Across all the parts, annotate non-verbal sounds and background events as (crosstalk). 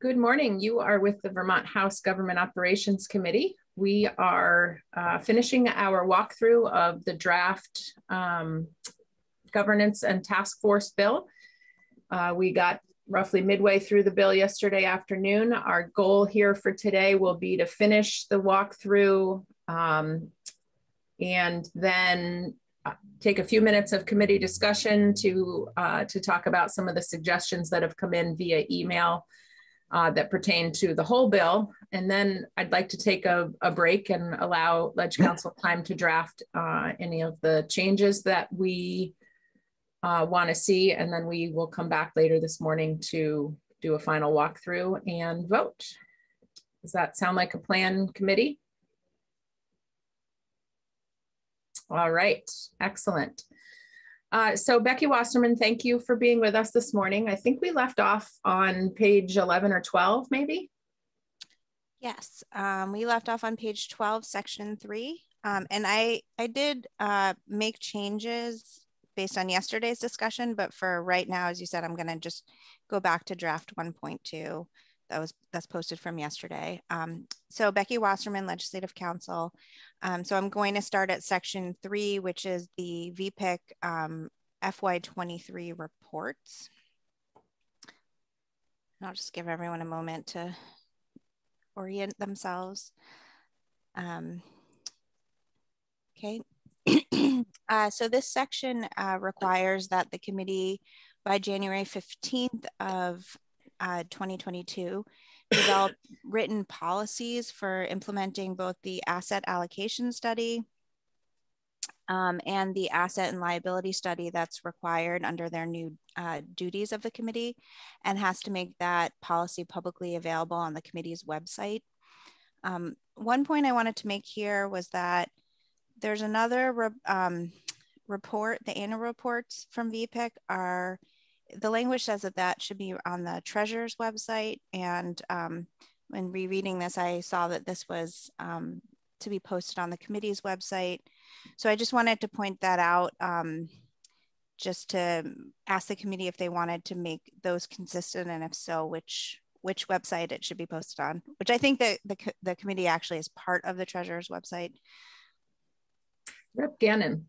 Good morning. You are with the Vermont House Government Operations Committee. We are uh, finishing our walkthrough of the draft um, governance and task force bill. Uh, we got roughly midway through the bill yesterday afternoon. Our goal here for today will be to finish the walkthrough um, and then uh, take a few minutes of committee discussion to, uh, to talk about some of the suggestions that have come in via email uh, that pertain to the whole bill. And then I'd like to take a, a break and allow Ledge Council time to draft uh, any of the changes that we uh, want to see. And then we will come back later this morning to do a final walkthrough and vote. Does that sound like a plan committee? All right, excellent. Uh, so Becky Wasserman, thank you for being with us this morning. I think we left off on page 11 or 12, maybe? Yes, um, we left off on page 12, section three. Um, and I, I did uh, make changes based on yesterday's discussion, but for right now, as you said, I'm gonna just go back to draft 1.2 that was that's posted from yesterday. Um, so Becky Wasserman, Legislative Council. Um, so I'm going to start at section three, which is the VPIC um, FY23 reports. And I'll just give everyone a moment to orient themselves. Um, okay. (clears throat) uh, so this section uh, requires that the committee by January 15th of uh, 2022 develop (coughs) written policies for implementing both the asset allocation study um, and the asset and liability study that's required under their new uh, duties of the committee and has to make that policy publicly available on the committee's website. Um, one point I wanted to make here was that there's another re um, report, the annual reports from VPIC are the language says that that should be on the treasurer's website. And um, when rereading this, I saw that this was um, to be posted on the committee's website. So I just wanted to point that out um, just to ask the committee if they wanted to make those consistent and if so, which which website it should be posted on, which I think that the, the committee actually is part of the treasurer's website. Rep Gannon.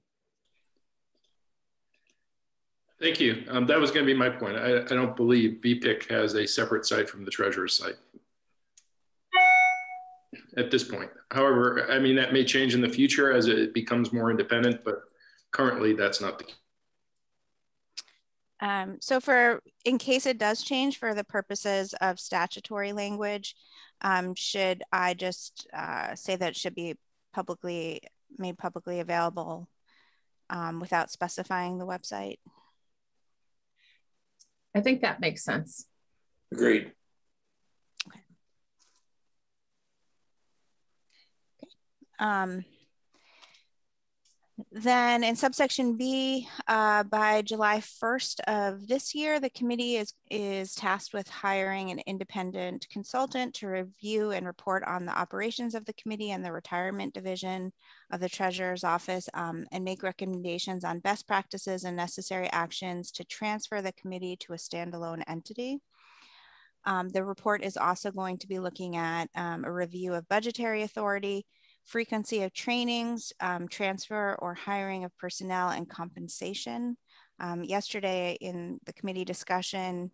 Thank you. Um, that was going to be my point. I, I don't believe VPIC has a separate site from the treasurer's site at this point. However, I mean, that may change in the future as it becomes more independent, but currently that's not the case. Um, so for, in case it does change for the purposes of statutory language, um, should I just uh, say that it should be publicly, made publicly available um, without specifying the website? I think that makes sense. Agreed. Okay. okay. Um, then in subsection B, uh, by July 1st of this year, the committee is, is tasked with hiring an independent consultant to review and report on the operations of the committee and the retirement division of the treasurer's office um, and make recommendations on best practices and necessary actions to transfer the committee to a standalone entity. Um, the report is also going to be looking at um, a review of budgetary authority, frequency of trainings, um, transfer or hiring of personnel, and compensation. Um, yesterday in the committee discussion,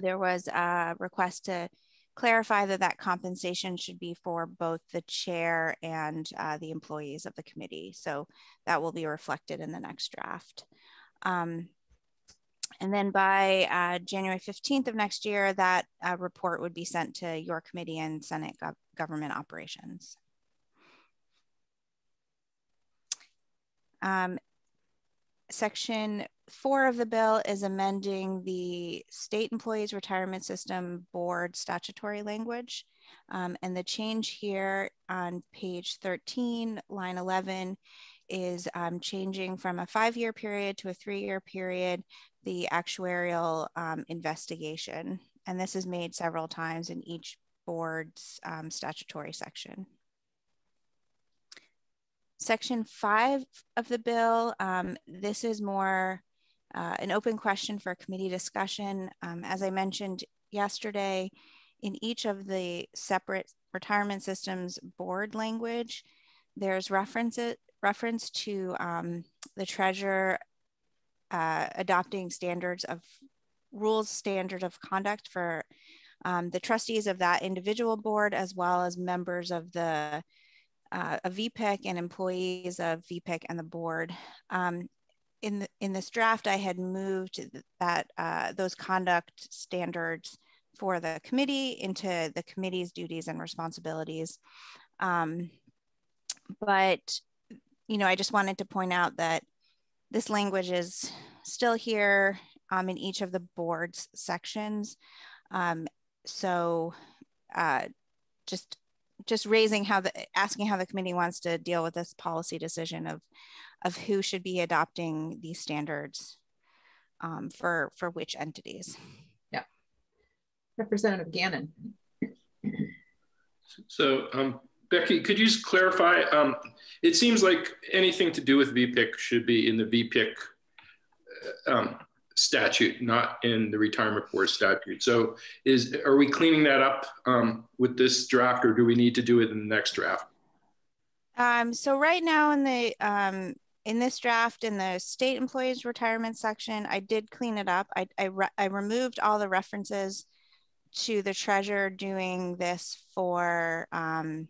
there was a request to clarify that that compensation should be for both the chair and uh, the employees of the committee. So that will be reflected in the next draft. Um, and then by uh, January 15th of next year, that uh, report would be sent to your committee and Senate Go government operations. Um, section four of the bill is amending the state employees retirement system board statutory language. Um, and the change here on page 13, line 11, is um, changing from a five-year period to a three-year period, the actuarial um, investigation. And this is made several times in each board's um, statutory section. Section five of the bill, um, this is more uh, an open question for a committee discussion. Um, as I mentioned yesterday, in each of the separate retirement systems board language, there's reference, reference to um, the treasurer uh, adopting standards of rules, standard of conduct for um, the trustees of that individual board, as well as members of the uh, of VPIC and employees of VPIC and the board. Um, in, the, in this draft, I had moved that uh, those conduct standards for the committee into the committee's duties and responsibilities. Um, but, you know, I just wanted to point out that this language is still here um, in each of the board's sections. Um, so uh, just just raising how the asking how the committee wants to deal with this policy decision of of who should be adopting these standards um, for for which entities. Yeah, Representative Gannon. So, um, Becky, could you just clarify? Um, it seems like anything to do with VPIC should be in the VPIC uh, um, statute, not in the retirement board statute. So is are we cleaning that up um, with this draft or do we need to do it in the next draft? Um, so right now in the um, in this draft in the state employees retirement section, I did clean it up. I, I, re I removed all the references to the treasurer doing this for um,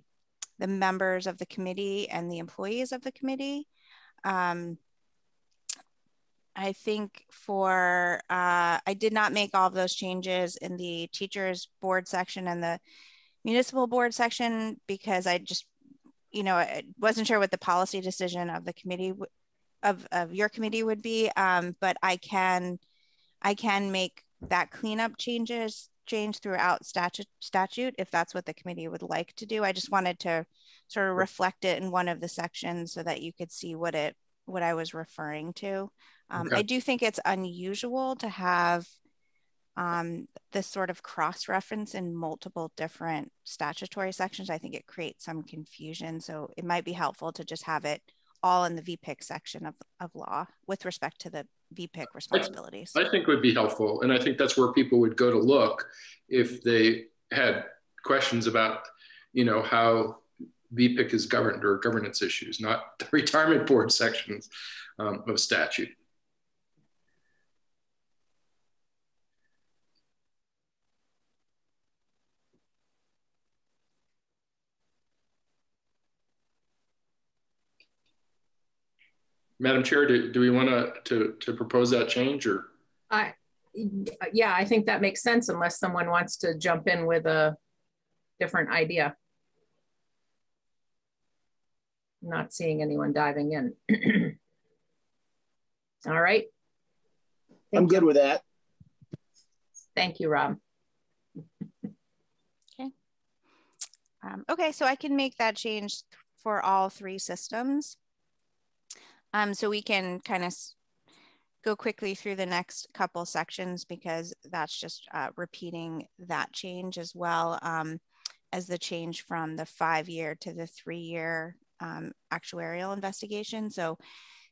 the members of the committee and the employees of the committee. I think for, uh, I did not make all of those changes in the teachers board section and the municipal board section because I just, you know, I wasn't sure what the policy decision of the committee of, of your committee would be. Um, but I can, I can make that cleanup changes change throughout statute statute if that's what the committee would like to do. I just wanted to sort of reflect it in one of the sections so that you could see what it what I was referring to. Um, okay. I do think it's unusual to have um, this sort of cross reference in multiple different statutory sections. I think it creates some confusion. So it might be helpful to just have it all in the VPIC section of, of law with respect to the VPIC responsibilities. I, I think would be helpful. And I think that's where people would go to look if they had questions about, you know, how VPIC is governed or governance issues, not the (laughs) retirement board sections um, of statute. Madam Chair, do, do we want to, to, to propose that change or? I, yeah, I think that makes sense unless someone wants to jump in with a different idea. Not seeing anyone diving in. (clears throat) All right. Thank I'm good you. with that. Thank you, Rob. (laughs) Okay. Um, okay, so I can make that change for all three systems. Um, so we can kind of go quickly through the next couple sections because that's just uh, repeating that change as well um, as the change from the five year to the three year um, actuarial investigation. So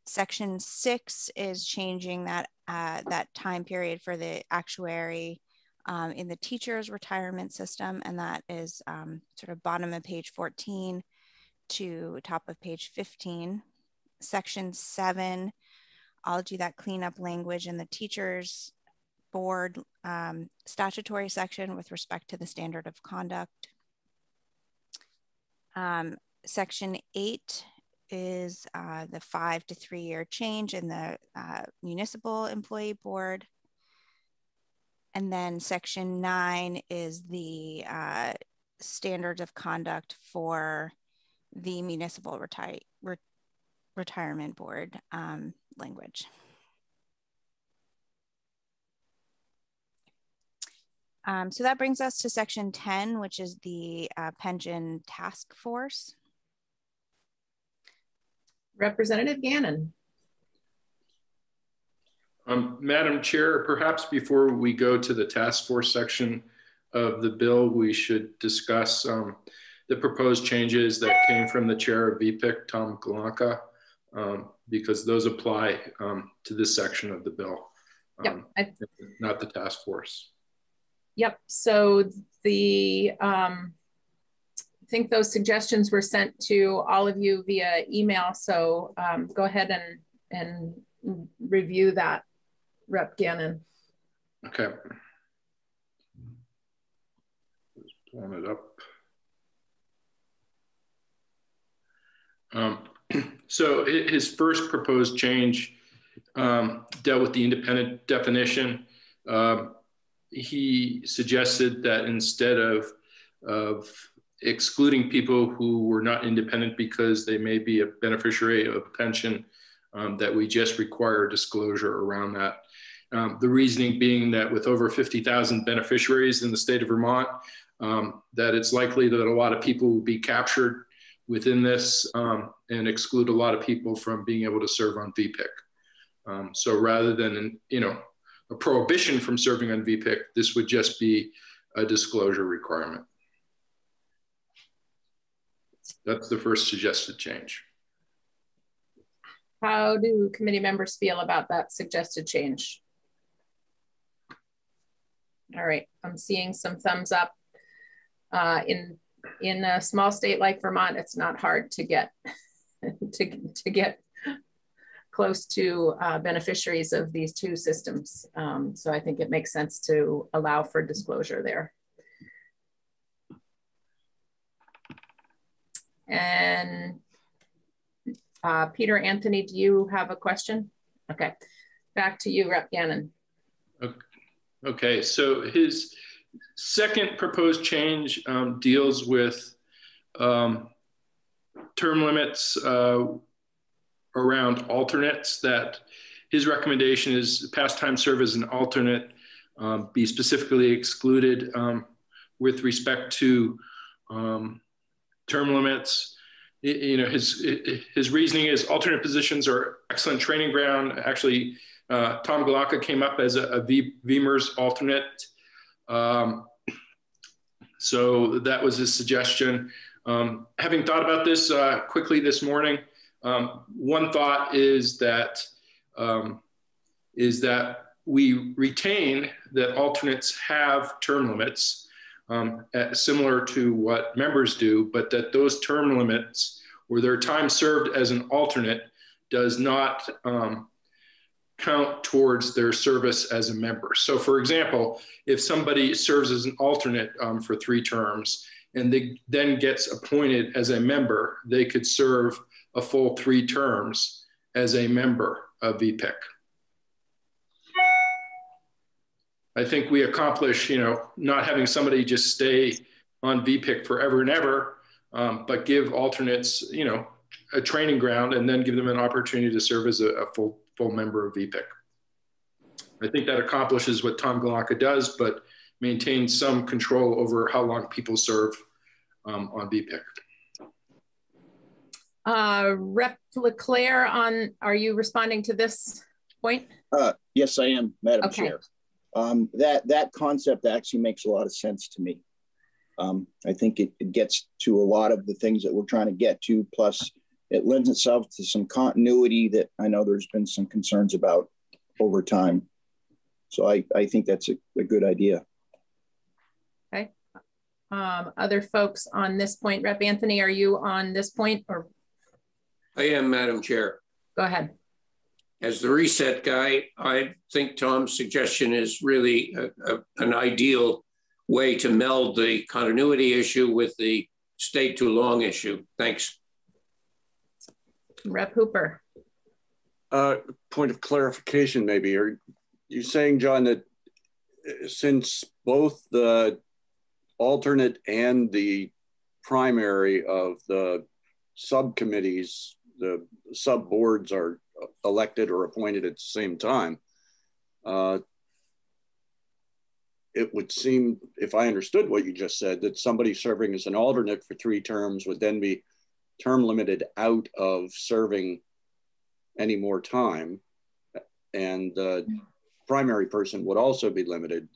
section six is changing that, uh, that time period for the actuary um, in the teacher's retirement system. And that is um, sort of bottom of page 14 to top of page 15 section seven, I'll do that cleanup language in the teachers board um, statutory section with respect to the standard of conduct. Um, section eight is uh, the five to three year change in the uh, municipal employee board. And then section nine is the uh, standards of conduct for the municipal retire, retirement board um, language. Um, so that brings us to section 10, which is the uh, pension task force. Representative Gannon. Um, Madam Chair, perhaps before we go to the task force section of the bill, we should discuss um, the proposed changes that came from the chair of VPIC, Tom Golonka um, because those apply um, to this section of the bill, um, yep. not the task force. yep. So the, um, I think those suggestions were sent to all of you via email. So um, go ahead and, and review that, Rep Gannon. Okay. Just pulling it up. Um, (clears throat) so his first proposed change um, dealt with the independent definition. Um, he suggested that instead of, of excluding people who were not independent because they may be a beneficiary of a pension, um, that we just require disclosure around that. Um, the reasoning being that with over 50,000 beneficiaries in the state of Vermont, um, that it's likely that a lot of people will be captured within this um, and exclude a lot of people from being able to serve on VPIC. Um, so rather than, you know, a prohibition from serving on VPIC, this would just be a disclosure requirement. That's the first suggested change. How do committee members feel about that suggested change? All right, I'm seeing some thumbs up. Uh, in in a small state like Vermont, it's not hard to get (laughs) to, to get close to uh, beneficiaries of these two systems. Um, so I think it makes sense to allow for disclosure there. And uh, Peter Anthony, do you have a question? Okay, back to you, Rep Gannon. Okay, okay. so his second proposed change um, deals with um, term limits uh, around alternates that his recommendation is past time serve as an alternate um, be specifically excluded um, with respect to um, term limits. you know, his, his reasoning is alternate positions are excellent training ground. Actually, uh, Tom Golonka came up as a, VMERS alternate. Um, so that was his suggestion. Um, having thought about this uh, quickly this morning, um, one thought is that um, is that we retain that alternates have term limits um, at, similar to what members do, but that those term limits or their time served as an alternate does not um, count towards their service as a member. So, for example, if somebody serves as an alternate um, for three terms and they then gets appointed as a member, they could serve a full three terms as a member of VPIC. I think we accomplish, you know, not having somebody just stay on VPIC forever and ever, um, but give alternates, you know, a training ground and then give them an opportunity to serve as a, a full full member of VPIC. I think that accomplishes what Tom Golonka does, but maintains some control over how long people serve um, on VPIC. Uh, Rep LaClair, on are you responding to this point? Uh, yes, I am, Madam okay. Chair. Um, that that concept actually makes a lot of sense to me. Um, I think it, it, gets to a lot of the things that we're trying to get to. Plus, it lends itself to some continuity that I know there's been some concerns about over time. So I, I think that's a, a good idea. Okay. Um, other folks on this point, Rep Anthony, are you on this point or I am, Madam Chair. Go ahead. As the reset guy, I think Tom's suggestion is really a, a, an ideal way to meld the continuity issue with the stay too long issue. Thanks. Rep Hooper. Uh, point of clarification, maybe. Are you saying, John, that uh, since both the alternate and the primary of the subcommittees the sub boards are elected or appointed at the same time. Uh, it would seem, if I understood what you just said, that somebody serving as an alternate for three terms would then be term limited out of serving any more time. And the primary person would also be limited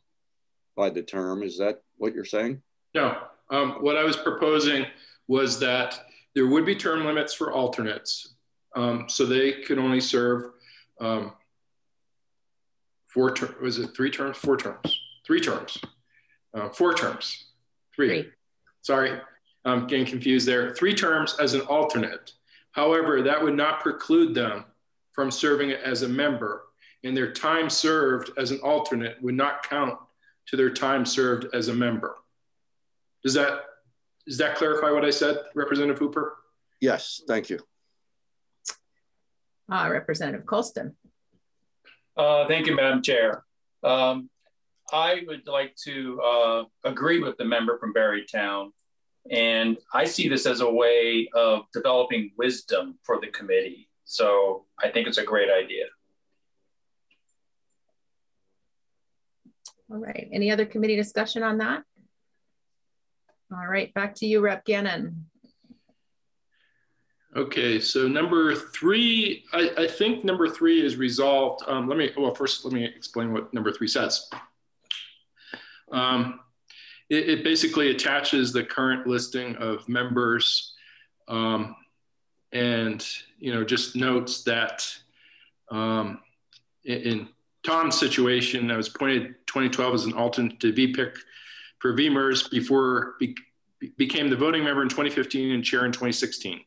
by the term. Is that what you're saying? No. Um, what I was proposing was that there would be term limits for alternates. Um, so they could only serve um, four terms, was it three terms? Four terms, three terms. uh, four terms, three. Three. Sorry, I'm getting confused there. Three terms as an alternate. However, that would not preclude them from serving as a member, and their time served as an alternate would not count to their time served as a member. Does that does that clarify what I said, Representative Hooper? Yes, thank you. Uh, Representative Colston. Uh, thank you, Madam Chair. Um, I would like to uh, agree with the member from Barre Town. And I see this as a way of developing wisdom for the committee. So I think it's a great idea. All right. Any other committee discussion on that? All right. Back to you, Rep. Gannon. Okay, so number three, I, I think number three is resolved. Um, let me, well, first let me explain what number three says. Um, it, it, basically attaches the current listing of members um, and, you know, just notes that um, in, in, Tom's situation, I was appointed 2012 as an alternate to VPIC for VMERS before be, became the voting member in 2015 and chair in 2016.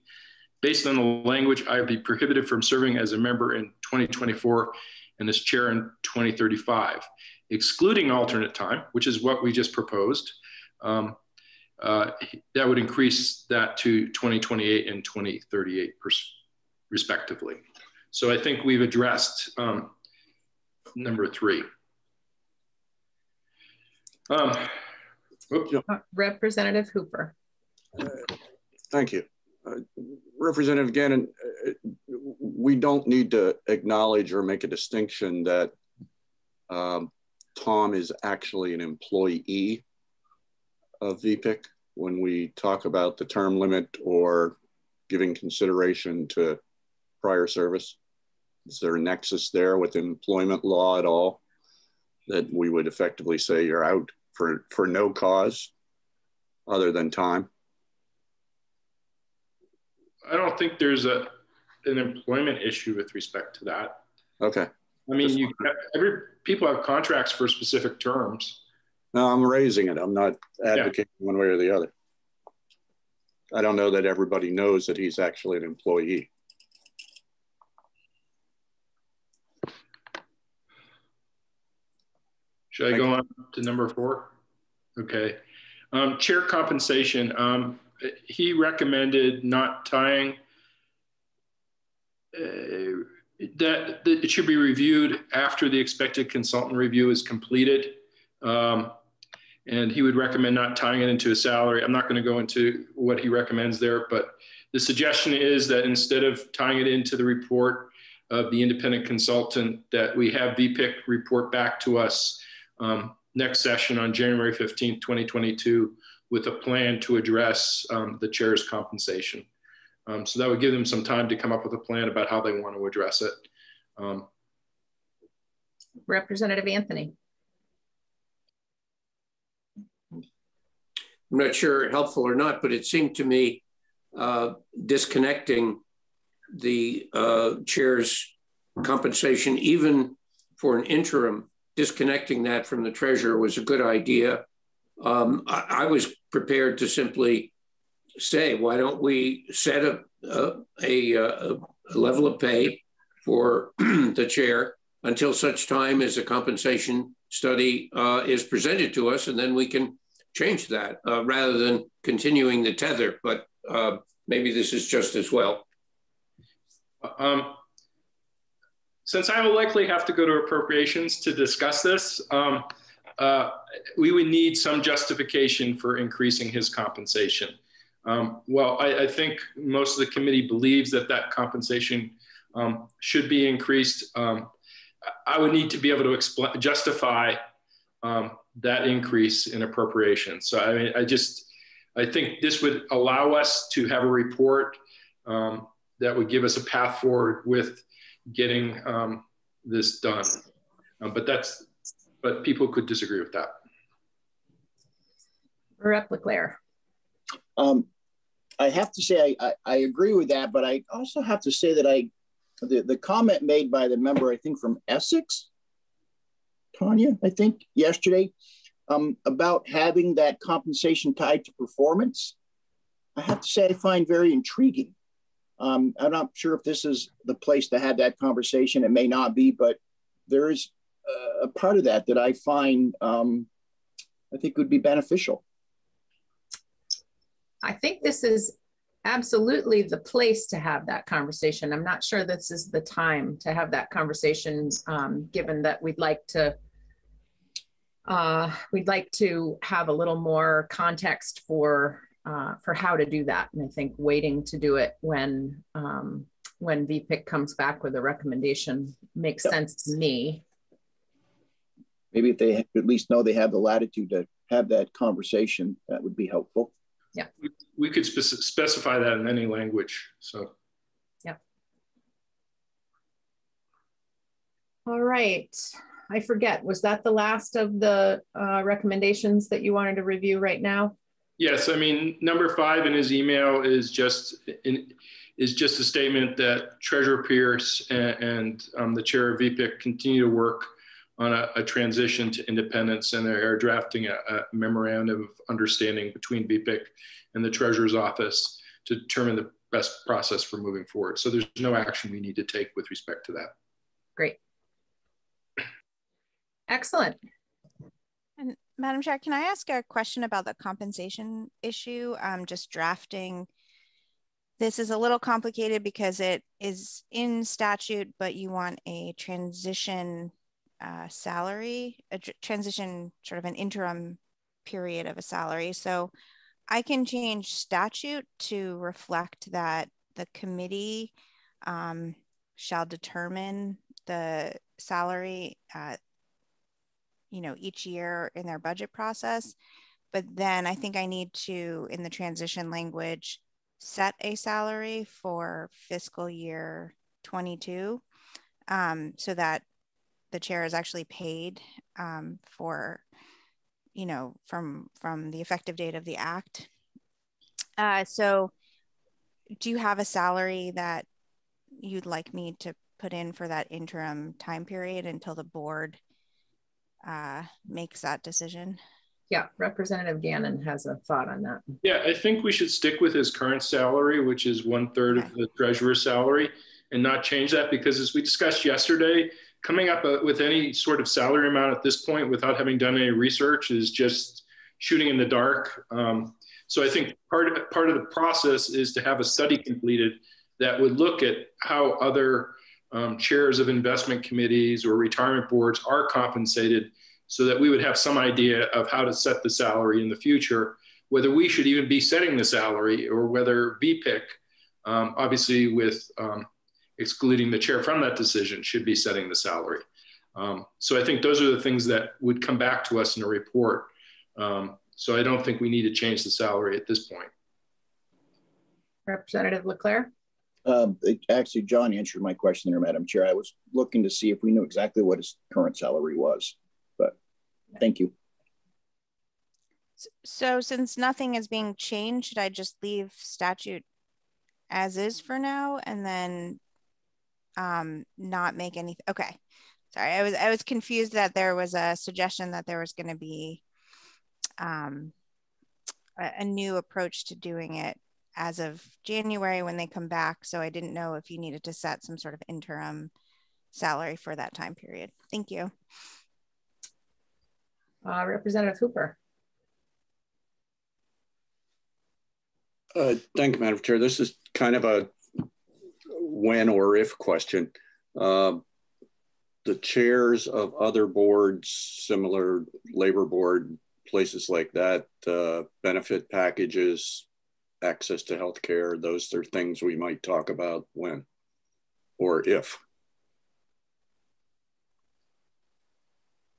Based on the language, I would be prohibited from serving as a member in 2024 and as chair in 2035, excluding alternate time, which is what we just proposed. Um, uh, that would increase that to 2028 and 2038 respectively. So I think we've addressed um, number three. Um, Representative Hooper. Uh, thank you. Uh, Representative Gannon, uh, we don't need to acknowledge or make a distinction that um, Tom is actually an employee of VPIC when we talk about the term limit or giving consideration to prior service? Is there a nexus there with employment law at all that we would effectively say you're out for, for no cause other than time? I don't think there's a an employment issue with respect to that. Okay. I mean, you every people have contracts for specific terms. No, I'm raising it. I'm not advocating yeah. one way or the other. I don't know that everybody knows that he's actually an employee. Should I go on to number four? Okay. Um, chair compensation. Um, he recommended not tying uh, that, that, it should be reviewed after the expected consultant review is completed. Um, and he would recommend not tying it into a salary. I'm not going to go into what he recommends there, but the suggestion is that instead of tying it into the report of the independent consultant, that we have VPIC report back to us um, next session on January 15th, 2022, with a plan to address um, the chair's compensation. Um, so that would give them some time to come up with a plan about how they want to address it. Um, Representative Anthony. I'm not sure helpful or not, but it seemed to me uh, disconnecting the uh, chair's compensation, even for an interim, disconnecting that from the treasurer was a good idea. Um, I, I, was prepared to simply say, why don't we set a, a, a, a level of pay for (clears throat) the chair until such time as a compensation study uh, is presented to us, and then we can change that uh, rather than continuing the tether. But uh, maybe this is just as well. Um, since I will likely have to go to appropriations to discuss this, um, uh, we would need some justification for increasing his compensation. Um, well, I, I, think most of the committee believes that that compensation um, should be increased. Um, I would need to be able to explain, justify um, that increase in appropriation. So I mean, I just, I think this would allow us to have a report um, that would give us a path forward with getting um, this done. but that's but people could disagree with that. Rep LaClair. Um, I have to say I, I, I, agree with that, but I also have to say that I the, the comment made by the member, I think from Essex, Tanya, I think yesterday, um, about having that compensation tied to performance, I have to say I find very intriguing. Um, I'm not sure if this is the place to have that conversation. It may not be, but there is a part of that that I find um, I think would be beneficial. I think this is absolutely the place to have that conversation. I'm not sure this is the time to have that conversation, um, given that we'd like to uh, we'd like to have a little more context for uh, for how to do that. And I think waiting to do it when um, when VPIC comes back with a recommendation makes yep. sense to me. Maybe if they at least know they have the latitude to have that conversation, that would be helpful. Yeah. We, we could spec specify that in any language. So. Yeah. All right. I forget, was that the last of the uh, recommendations that you wanted to review right now? Yes, I mean, number five in his email is just in, is just a statement that Treasurer Pearce and, and um, the chair of VPIC continue to work on a, a transition to independence and they're drafting a, a, memorandum of understanding between VPIC and the treasurer's office to determine the best process for moving forward. So there's no action we need to take with respect to that. Great. Excellent. And Madam Chair, can I ask a question about the compensation issue? Um, just drafting. This is a little complicated because it is in statute, but you want a transition uh, salary, a transition sort of an interim period of a salary. So I can change statute to reflect that the committee um, shall determine the salary uh, you know, each year in their budget process. But then I think I need to, in the transition language, set a salary for fiscal year 22 um, so that the chair is actually paid um, for, you know, from from the effective date of the act. Uh, so do you have a salary that you'd like me to put in for that interim time period until the board uh, makes that decision. Yeah, Representative Gannon has a thought on that. Yeah, I think we should stick with his current salary, which is one third okay. of the treasurer's salary, and not change that because, as we discussed yesterday, coming up uh, with any sort of salary amount at this point without having done any research is just shooting in the dark. Um, so I think part part of the process is to have a study completed that would look at how other um, chairs of investment committees or retirement boards are compensated so that we would have some idea of how to set the salary in the future, whether we should even be setting the salary or whether VPIC, um, obviously with um, excluding the chair from that decision, should be setting the salary. Um, so I think those are the things that would come back to us in a report. Um, so I don't think we need to change the salary at this point. Representative LaClair? Um, actually, John answered my question there, Madam Chair. I was looking to see if we knew exactly what his current salary was, but thank you. So since nothing is being changed, should I just leave statute as is for now and then um, not make anything? Okay. Sorry, I was I was confused that there was a suggestion that there was going to be um, a, a new approach to doing it as of January when they come back. So I didn't know if you needed to set some sort of interim salary for that time period. Thank you. Uh, Representative Hooper. Uh, thank you, Madam Chair. This is kind of a when or if question. Uh, the chairs of other boards, similar labor board, places like that, uh, benefit packages, access to health care. Those are things we might talk about when or if.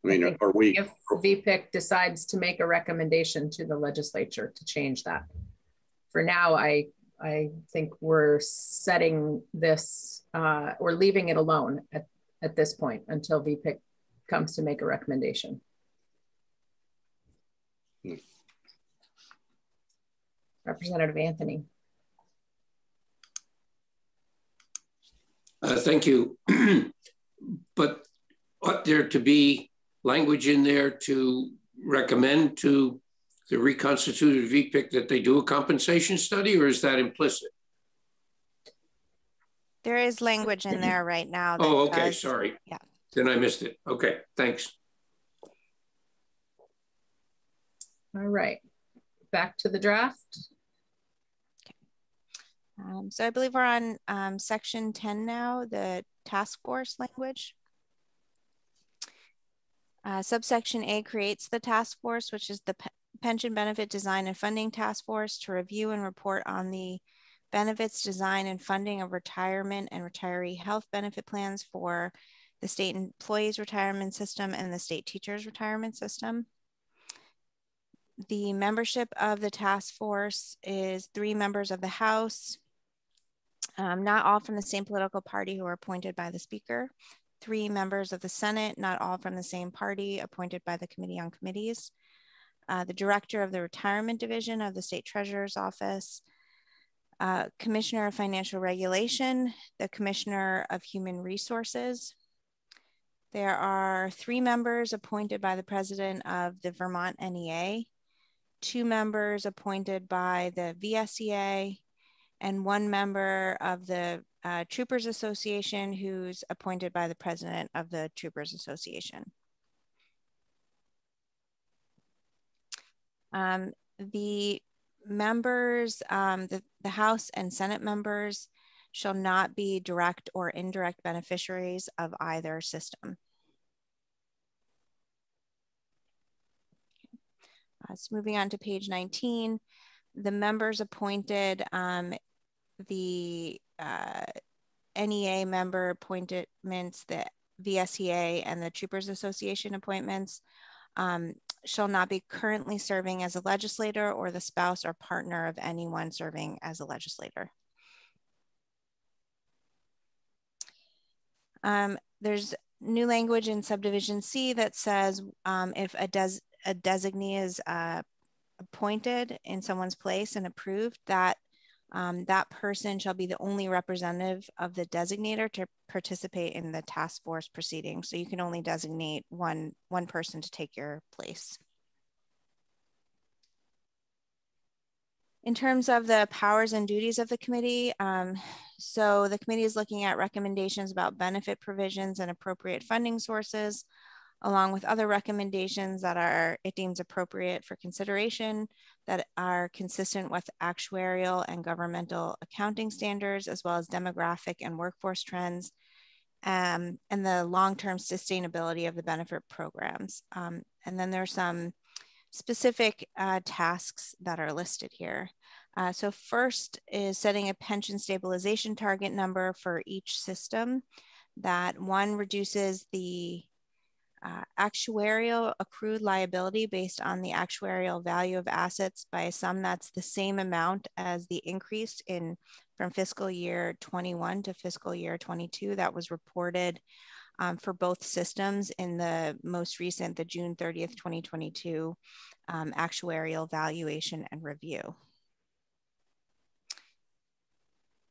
I mean, I are we? If VPIC decides to make a recommendation to the legislature to change that. For now, I I think we're setting this, uh, we're leaving it alone at, at this point until VPIC comes to make a recommendation. Hmm. Representative Anthony. Uh, thank you. (clears throat) but ought there to be language in there to recommend to the reconstituted VPIC that they do a compensation study or is that implicit? There is language in there right now. Oh, okay, does, sorry. Yeah. Then I missed it. Okay, thanks. All right, back to the draft. Okay. Um, so I believe we're on um, section 10 now, the task force language. Uh, subsection A creates the task force, which is the Pension Benefit Design and Funding Task Force to review and report on the benefits, design, and funding of retirement and retiree health benefit plans for the state employees retirement system and the state teachers retirement system. The membership of the task force is three members of the House, um, not all from the same political party who are appointed by the Speaker, three members of the Senate, not all from the same party, appointed by the Committee on Committees, uh, the Director of the Retirement Division of the State Treasurer's Office, uh, Commissioner of Financial Regulation, the Commissioner of Human Resources. There are three members appointed by the President of the Vermont NEA, two members appointed by the VSEA, and one member of the uh, Troopers Association who's appointed by the President of the Troopers Association. Um, the members, um, the, the House and Senate members shall not be direct or indirect beneficiaries of either system. Uh, so moving on to page 19, the members appointed, um, the uh, NEA member appointments, the VSEA and the Troopers Association appointments um, shall not be currently serving as a legislator or the spouse or partner of anyone serving as a legislator. Um, there's new language in subdivision C that says um, if a, des a designee is uh, appointed in someone's place and approved, that um, that person shall be the only representative of the designator to participate in the task force proceeding. So you can only designate one, one person to take your place. In terms of the powers and duties of the committee, um, so the committee is looking at recommendations about benefit provisions and appropriate funding sources, along with other recommendations that are it deems appropriate for consideration that are consistent with actuarial and governmental accounting standards, as well as demographic and workforce trends, um, and the long-term sustainability of the benefit programs. Um, and then there's some specific uh, tasks that are listed here. Uh, so first is setting a pension stabilization target number for each system that one reduces the uh, actuarial accrued liability based on the actuarial value of assets by a sum that's the same amount as the increase in from fiscal year 21 to fiscal year 22 that was reported um, for both systems in the most recent, the June 30th, 2022 um, actuarial valuation and review.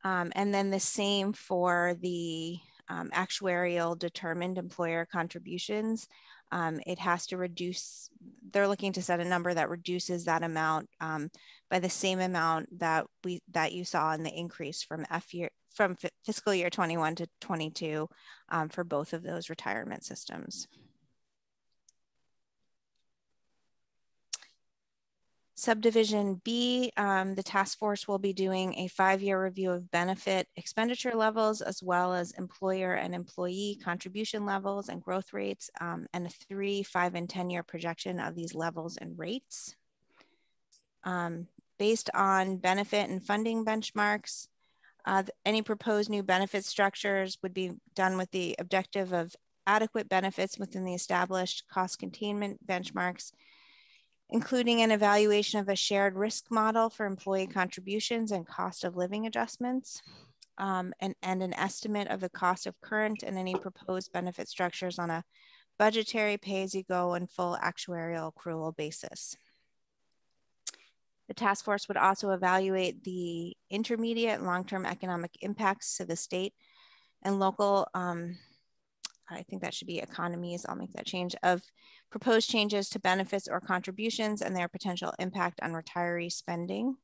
Um, and then the same for the um, actuarial determined employer contributions, um, it has to reduce, they're looking to set a number that reduces that amount um, by the same amount that we that you saw in the increase from F year from fiscal year 21 to 22 um, for both of those retirement systems. Subdivision B, um, the task force will be doing a five-year review of benefit expenditure levels, as well as employer and employee contribution levels and growth rates, um, and a three, five, and 10-year projection of these levels and rates. Um, based on benefit and funding benchmarks, uh, any proposed new benefit structures would be done with the objective of adequate benefits within the established cost containment benchmarks including an evaluation of a shared risk model for employee contributions and cost of living adjustments, um, and, and an estimate of the cost of current and any proposed benefit structures on a budgetary pay-as-you-go and full actuarial accrual basis. The task force would also evaluate the intermediate and long-term economic impacts to the state and local um, I think that should be economies, I'll make that change, of proposed changes to benefits or contributions and their potential impact on retiree spending.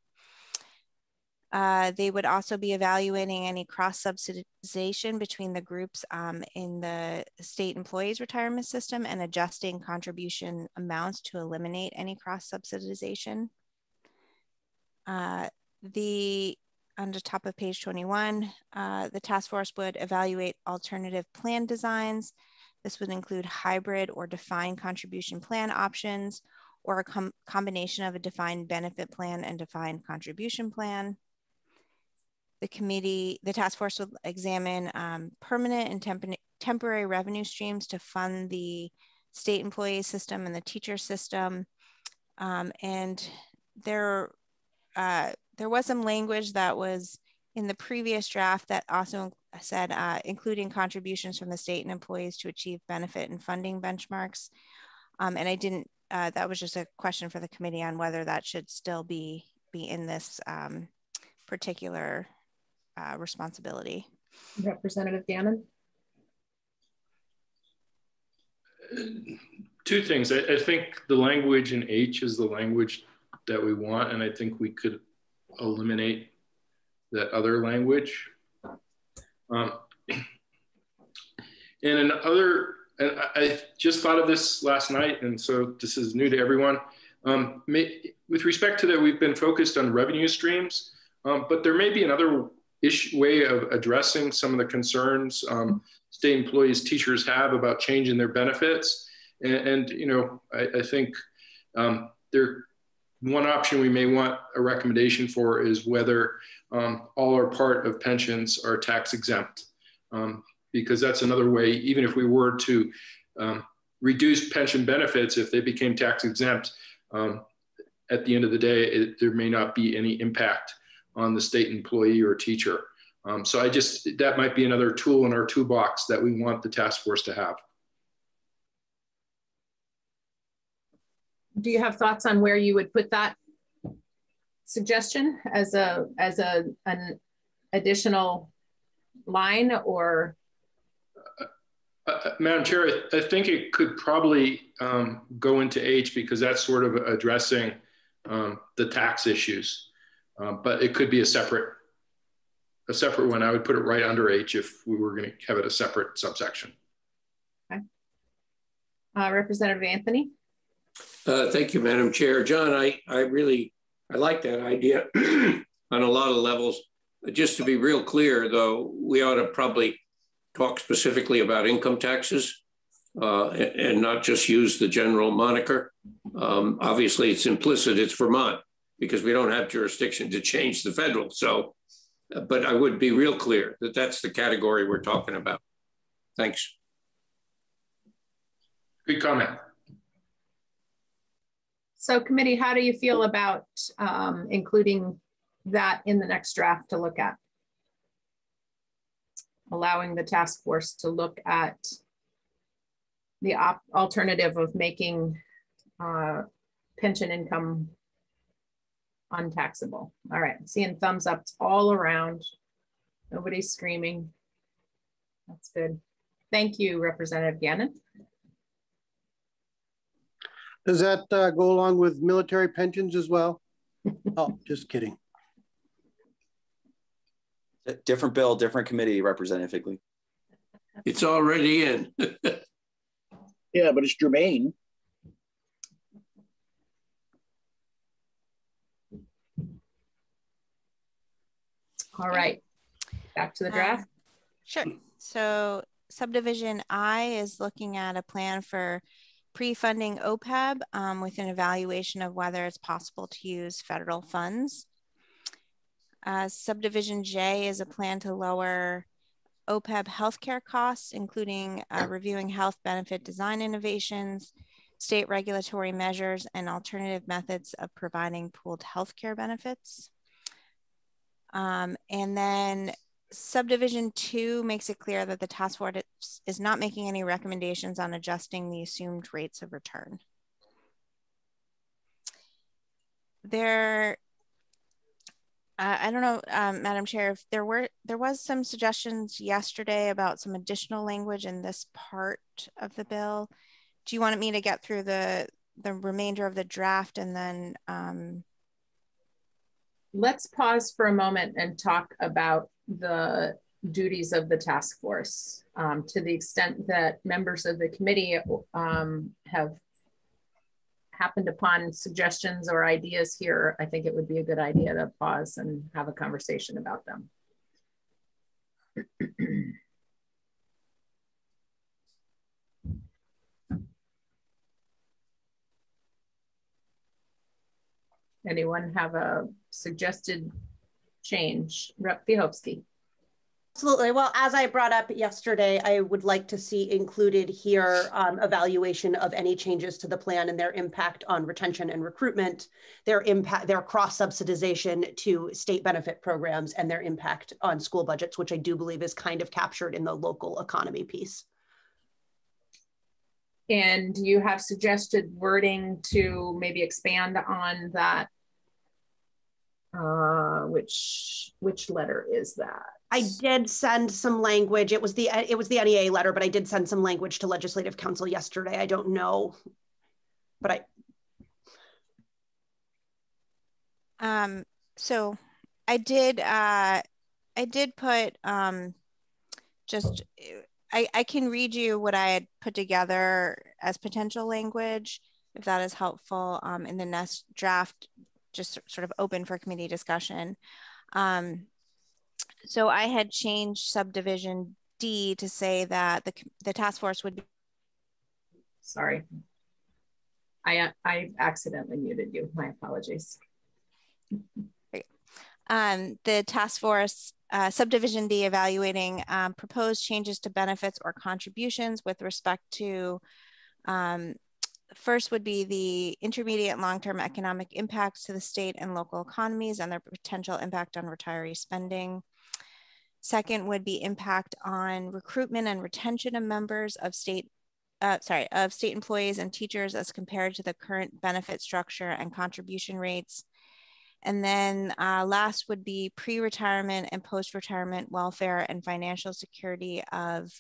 Uh, they would also be evaluating any cross subsidization between the groups um, in the state employees retirement system and adjusting contribution amounts to eliminate any cross subsidization. Uh, the on the top of page 21, uh, the task force would evaluate alternative plan designs. This would include hybrid or defined contribution plan options or a com combination of a defined benefit plan and defined contribution plan. The committee, the task force will examine um, permanent and temp temporary revenue streams to fund the state employee system and the teacher system. Um, and there, uh, there was some language that was in the previous draft that also said uh, including contributions from the state and employees to achieve benefit and funding benchmarks. Um, and I didn't, uh, that was just a question for the committee on whether that should still be, be in this um, particular uh, responsibility. Representative Gannon? Two things. I, I think the language in H is the language that we want, and I think we could eliminate that other language. Um, (clears throat) and another, and I just thought of this last night, and so this is new to everyone. Um, may, with respect to that, we've been focused on revenue streams, um, but there may be another issue, way of addressing some of the concerns um, state employees, teachers have about changing their benefits. And, and you know, I, I think um, there one option we may want a recommendation for is whether um, all or part of pensions are tax exempt, um, because that's another way, even if we were to um, reduce pension benefits, if they became tax exempt, um, at the end of the day, it, there may not be any impact on the state employee or teacher. Um, so I just, that might be another tool in our toolbox that we want the task force to have. Do you have thoughts on where you would put that suggestion as a as a an additional line or uh, uh, Madam Chair, I, think it could probably um, go into H because that's sort of addressing um, the tax issues, um, but it could be a separate a separate one. I would put it right under H if we were going to have it a separate subsection. Okay. Uh, Representative Anthony. Uh, thank you, Madam Chair. John, I, I really, I like that idea (clears throat) on a lot of levels. Just to be real clear, though, we ought to probably talk specifically about income taxes uh, and, not just use the general moniker. Um, obviously, it's implicit, it's Vermont, because we don't have jurisdiction to change the federal. So, uh, but I would be real clear that that's the category we're talking about. Thanks. Good comment. So committee, how do you feel about um, including that in the next draft to look at? Allowing the task force to look at the alternative of making uh, pension income untaxable. All right, seeing thumbs up all around. Nobody's screaming. That's good. Thank you, Representative Gannon. Does that uh, go along with military pensions as well? (laughs) oh, just kidding. Different bill, different committee, Representative Higley. It's already in. (laughs) yeah, but it's germane. All right, back to the draft. Um, sure. So subdivision I is looking at a plan for pre-funding OPEB um, with an evaluation of whether it's possible to use federal funds. Uh, subdivision J is a plan to lower OPEB healthcare costs, including uh, reviewing health benefit design innovations, state regulatory measures, and alternative methods of providing pooled healthcare benefits. Um, and then subdivision two makes it clear that the task force is not making any recommendations on adjusting the assumed rates of return. There, Uh, I don't know, um, Madam Chair, if there were there was some suggestions yesterday about some additional language in this part of the bill. Do you want me to get through the the remainder of the draft and then? Um... Let's pause for a moment and talk about the duties of the task force um, to the extent that members of the committee um, have happened upon suggestions or ideas here, I think it would be a good idea to pause and have a conversation about them. Anyone have a suggested change? Rep Vyhovsky. Absolutely. Well, as I brought up yesterday, I would like to see included here um, evaluation of any changes to the plan and their impact on retention and recruitment, their impact, their cross subsidization to state benefit programs, and their impact on school budgets, which I do believe is kind of captured in the local economy piece. And you have suggested wording to maybe expand on that. Uh, which which letter is that? I did send some language. It was the it was the NEA letter, but I did send some language to Legislative Council yesterday. I don't know, but I. Um. So, I did. Uh, I did put um, just. I I can read you what I had put together as potential language, if that is helpful. Um, in the next draft, just sort of open for committee discussion. Um, so I had changed subdivision D to say that the, the task force would be. Sorry. I, I accidentally muted you. My apologies. Um, the task force uh, subdivision D evaluating um, proposed changes to benefits or contributions with respect to um, first would be the intermediate long-term economic impacts to the state and local economies and their potential impact on retiree spending. Second would be impact on recruitment and retention of members of state, uh, sorry, of state employees and teachers as compared to the current benefit structure and contribution rates. And then uh, last would be pre-retirement and post-retirement welfare and financial security of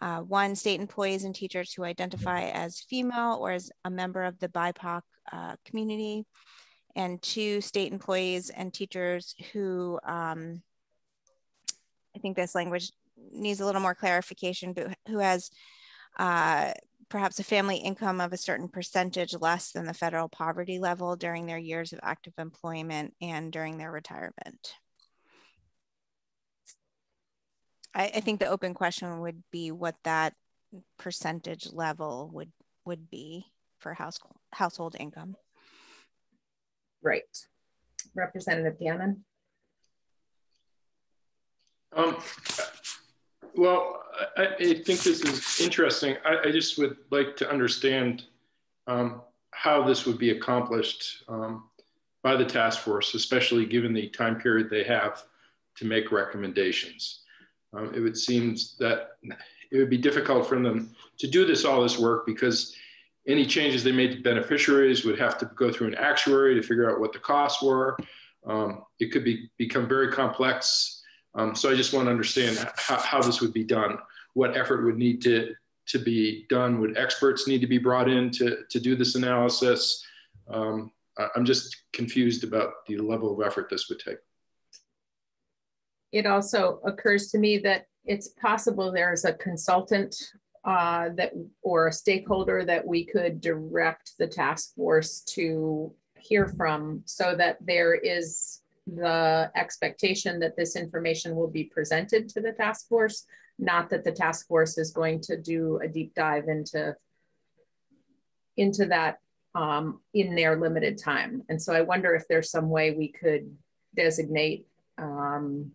uh, one, state employees and teachers who identify as female or as a member of the BIPOC uh, community. And two, state employees and teachers who um, I think this language needs a little more clarification, but who has uh, perhaps a family income of a certain percentage less than the federal poverty level during their years of active employment and during their retirement. I, I think the open question would be what that percentage level would would be for house, household income. Right. Representative Gannon. Um, well, I, I, think this is interesting. I, I, just would like to understand um, how this would be accomplished um, by the task force, especially given the time period they have to make recommendations. Um, it would seem that it would be difficult for them to do this all this work because any changes they made to beneficiaries would have to go through an actuary to figure out what the costs were. Um, it could be become very complex um, so I just want to understand how, how, this would be done, what effort would need to, to be done, would experts need to be brought in to, to do this analysis? Um, I'm just confused about the level of effort this would take. It also occurs to me that it's possible there's a consultant uh, that or a stakeholder that we could direct the task force to hear from so that there is the expectation that this information will be presented to the task force, not that the task force is going to do a deep dive into, into that um, in their limited time. And so I wonder if there's some way we could designate um,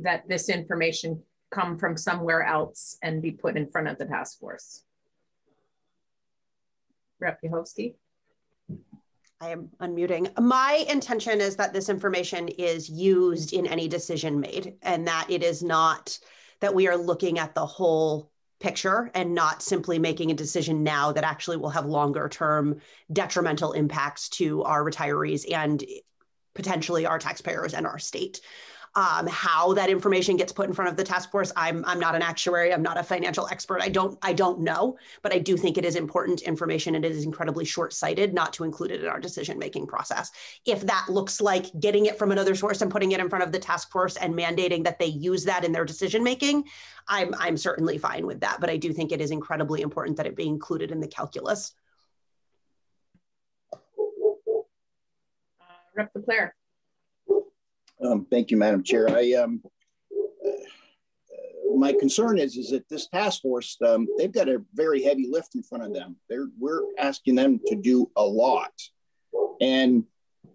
that this information come from somewhere else and be put in front of the task force. Rep Vyhovsky. I am unmuting. My intention is that this information is used in any decision made and that it is not that we are looking at the whole picture and not simply making a decision now that actually will have longer term detrimental impacts to our retirees and potentially our taxpayers and our state. Um, how that information gets put in front of the task force, I'm I'm not an actuary, I'm not a financial expert. I don't I don't know, but I do think it is important information and it is incredibly short-sighted not to include it in our decision-making process. If that looks like getting it from another source and putting it in front of the task force and mandating that they use that in their decision-making, I'm I'm certainly fine with that. But I do think it is incredibly important that it be included in the calculus. Uh, Rep. LaClair. Um, thank you, Madam Chair. I um, uh, my concern is is that this task force um, they've got a very heavy lift in front of them. They're we're asking them to do a lot, and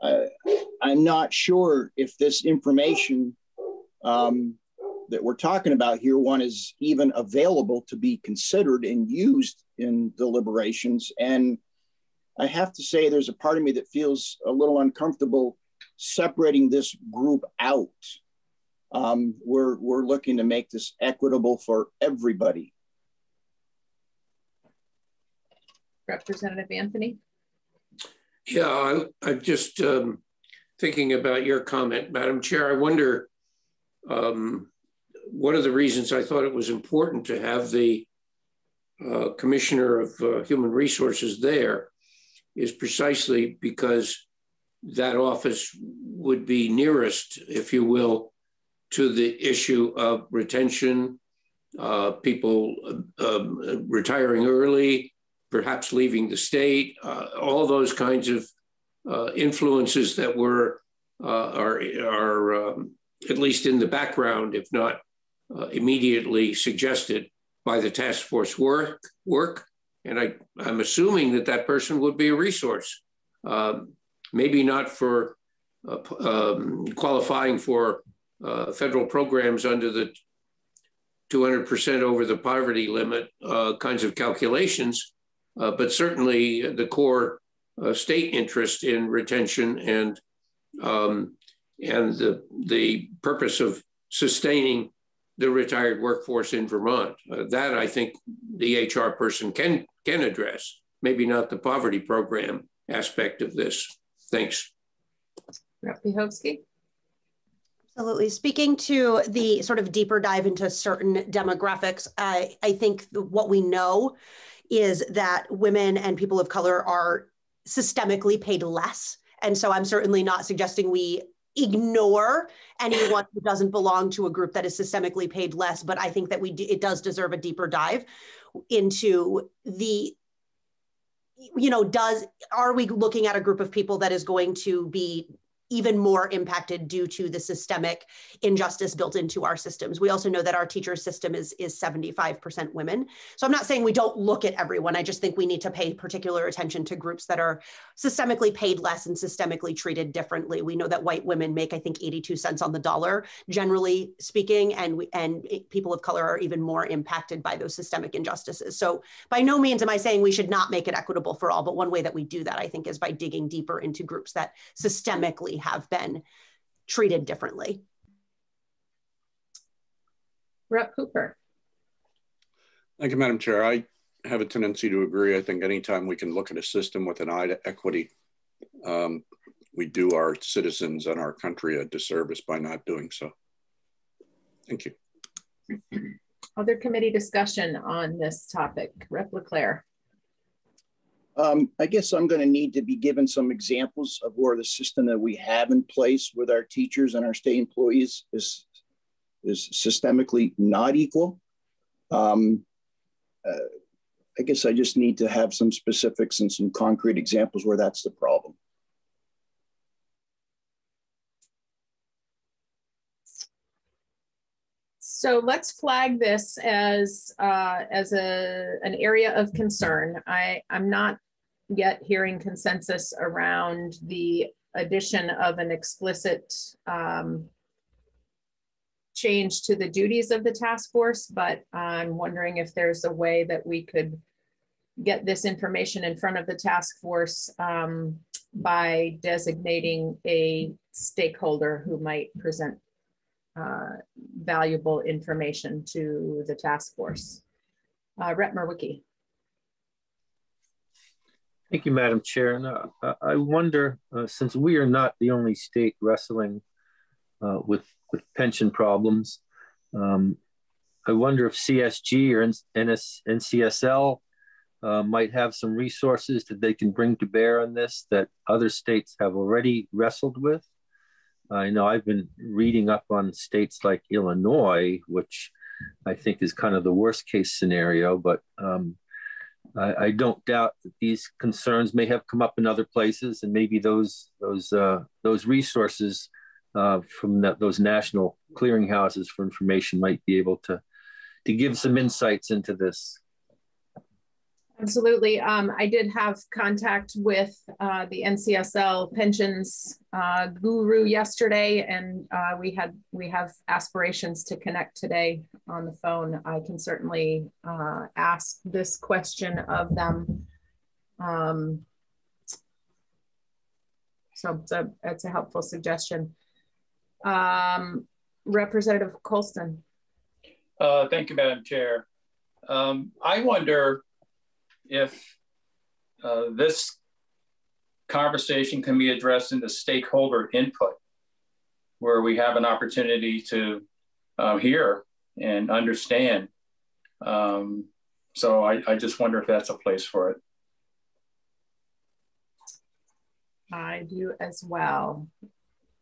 uh, I'm not sure if this information um, that we're talking about here one is even available to be considered and used in deliberations. And I have to say, there's a part of me that feels a little uncomfortable separating this group out. Um, we're, we're looking to make this equitable for everybody. Representative Anthony? Yeah, I, I'm just um, thinking about your comment, Madam Chair. I wonder, um, one of the reasons I thought it was important to have the uh, Commissioner of uh, Human Resources there is precisely because that office would be nearest, if you will, to the issue of retention, uh, people um, retiring early, perhaps leaving the state, uh, all those kinds of uh, influences that were uh, are, are um, at least in the background, if not uh, immediately suggested by the task force work. work. And I, I'm assuming that that person would be a resource. Um, maybe not for uh, um, qualifying for uh, federal programs under the 200% over the poverty limit uh, kinds of calculations, uh, but certainly the core uh, state interest in retention and um, and the the purpose of sustaining the retired workforce in Vermont. Uh, that I think the HR person can can address. Maybe not the poverty program aspect of this. Thanks. Rep. Absolutely. Speaking to the sort of deeper dive into certain demographics, I, I think what we know is that women and people of color are systemically paid less. And so I'm certainly not suggesting we ignore anyone who doesn't belong to a group that is systemically paid less, but I think that we it does deserve a deeper dive into the you know does are we looking at a group of people that is going to be even more impacted due to the systemic injustice built into our systems. We also know that our teacher system is, is 75% women. So I'm not saying we don't look at everyone. I just think we need to pay particular attention to groups that are systemically paid less and systemically treated differently. We know that white women make, I think, 82 cents on the dollar, generally speaking, and, we, and people of color are even more impacted by those systemic injustices. So by no means am I saying we should not make it equitable for all, but one way that we do that, I think, is by digging deeper into groups that systemically have been treated differently. Rep Cooper. Thank you, Madam Chair. I have a tendency to agree. I think anytime we can look at a system with an eye to equity, um, we do our citizens and our country a disservice by not doing so. Thank you. Other committee discussion on this topic. Rep LaClair. Um, I guess I'm going to need to be given some examples of where the system that we have in place with our teachers and our state employees is, is systemically not equal. Um, uh, I guess I just need to have some specifics and some concrete examples where that's the problem. So let's flag this as uh, as a an area of concern. I I'm not yet hearing consensus around the addition of an explicit um, change to the duties of the task force, but I'm wondering if there's a way that we could get this information in front of the task force um, by designating a stakeholder who might present uh, valuable information to the task force. Uh, Rep Mrowicki. Thank you, Madam Chair. And uh, I wonder, uh, since we are not the only state wrestling uh, with with pension problems, um, I wonder if CSG or NS, NCSL uh, might have some resources that they can bring to bear on this that other states have already wrestled with. I know I've been reading up on states like Illinois, which I think is kind of the worst case scenario, but um, I, I, don't doubt that these concerns may have come up in other places, and maybe those those uh, those resources uh, from the, those national clearinghouses for information might be able to to give some insights into this. Absolutely. Um, I did have contact with uh, the NCSL pensions uh, guru yesterday, and uh, we had we have aspirations to connect today on the phone. I can certainly uh, ask this question of them. Um, so it's a, it's a helpful suggestion. Um, Representative Colston. Uh, thank you, Madam Chair. Um, I wonder if uh, this conversation can be addressed in the stakeholder input, where we have an opportunity to uh, hear and understand. Um, so I, I just wonder if that's a place for it. I do as well.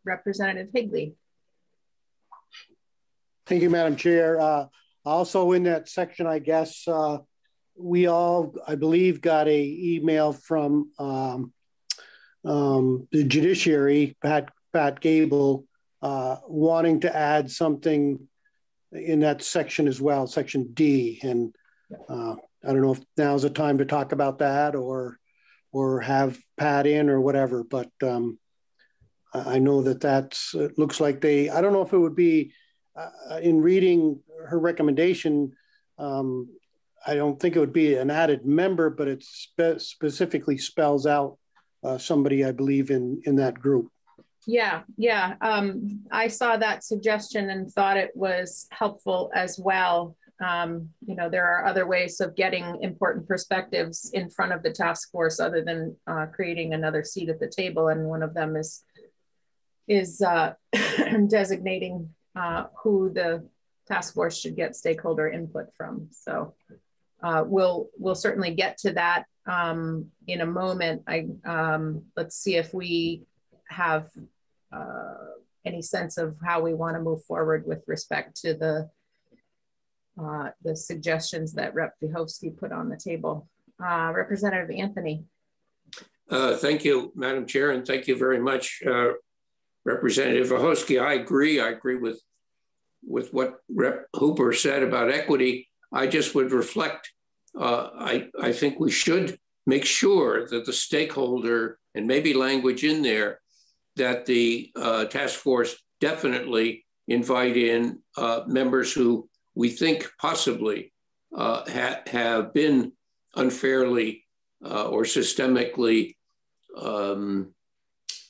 Representative Higley. Thank you, Madam Chair. Uh, also in that section, I guess, uh, we all, I believe, got a email from um, um, the judiciary, Pat, Pat Gabel, uh, wanting to add something in that section as well, section D. And uh, I don't know if now's the time to talk about that or or have Pat in or whatever, but um, I know that that's, it looks like they, I don't know if it would be, uh, in reading her recommendation, um, I don't think it would be an added member, but it spe specifically spells out uh, somebody I believe in in that group. Yeah, yeah. Um, I saw that suggestion and thought it was helpful as well. Um, you know, there are other ways of getting important perspectives in front of the task force other than uh, creating another seat at the table, and one of them is is uh, (coughs) designating uh, who the task force should get stakeholder input from. So uh, we'll we'll certainly get to that um, in a moment. I um, let's see if we have uh, any sense of how we want to move forward with respect to the uh, the suggestions that Rep. Vyhovsky put on the table. Uh, Representative Anthony. Uh, thank you, Madam Chair, and thank you very much, uh, Representative Vyhovsky. I agree. I agree with with what Rep. Hooper said about equity. I just would reflect, uh, I, I think we should make sure that the stakeholder, and maybe language in there, that the uh, task force definitely invite in uh, members who we think possibly uh, ha have been unfairly uh, or systemically um,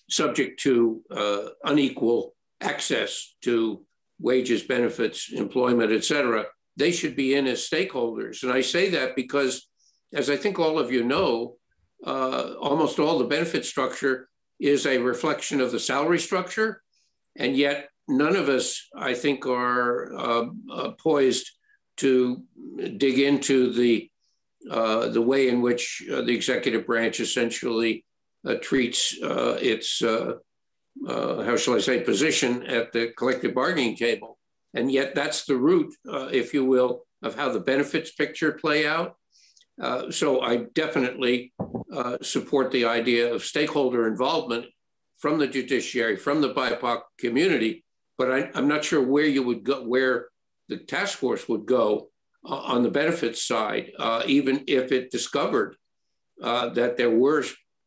subject to uh, unequal access to wages, benefits, employment, et cetera, they should be in as stakeholders. And I say that because, as I think all of you know, uh, almost all the benefit structure is a reflection of the salary structure. And yet, none of us, I think, are uh, uh, poised to dig into the uh, the way in which uh, the executive branch essentially uh, treats its how shall I say position at the collective bargaining table. And yet that's the root, uh, if you will, of how the benefits picture play out. Uh, so I definitely uh, support the idea of stakeholder involvement from the judiciary, from the BIPOC community, but I, am not sure where you would go, where the task force would go uh, on the benefits side, uh, even if it discovered uh, that there were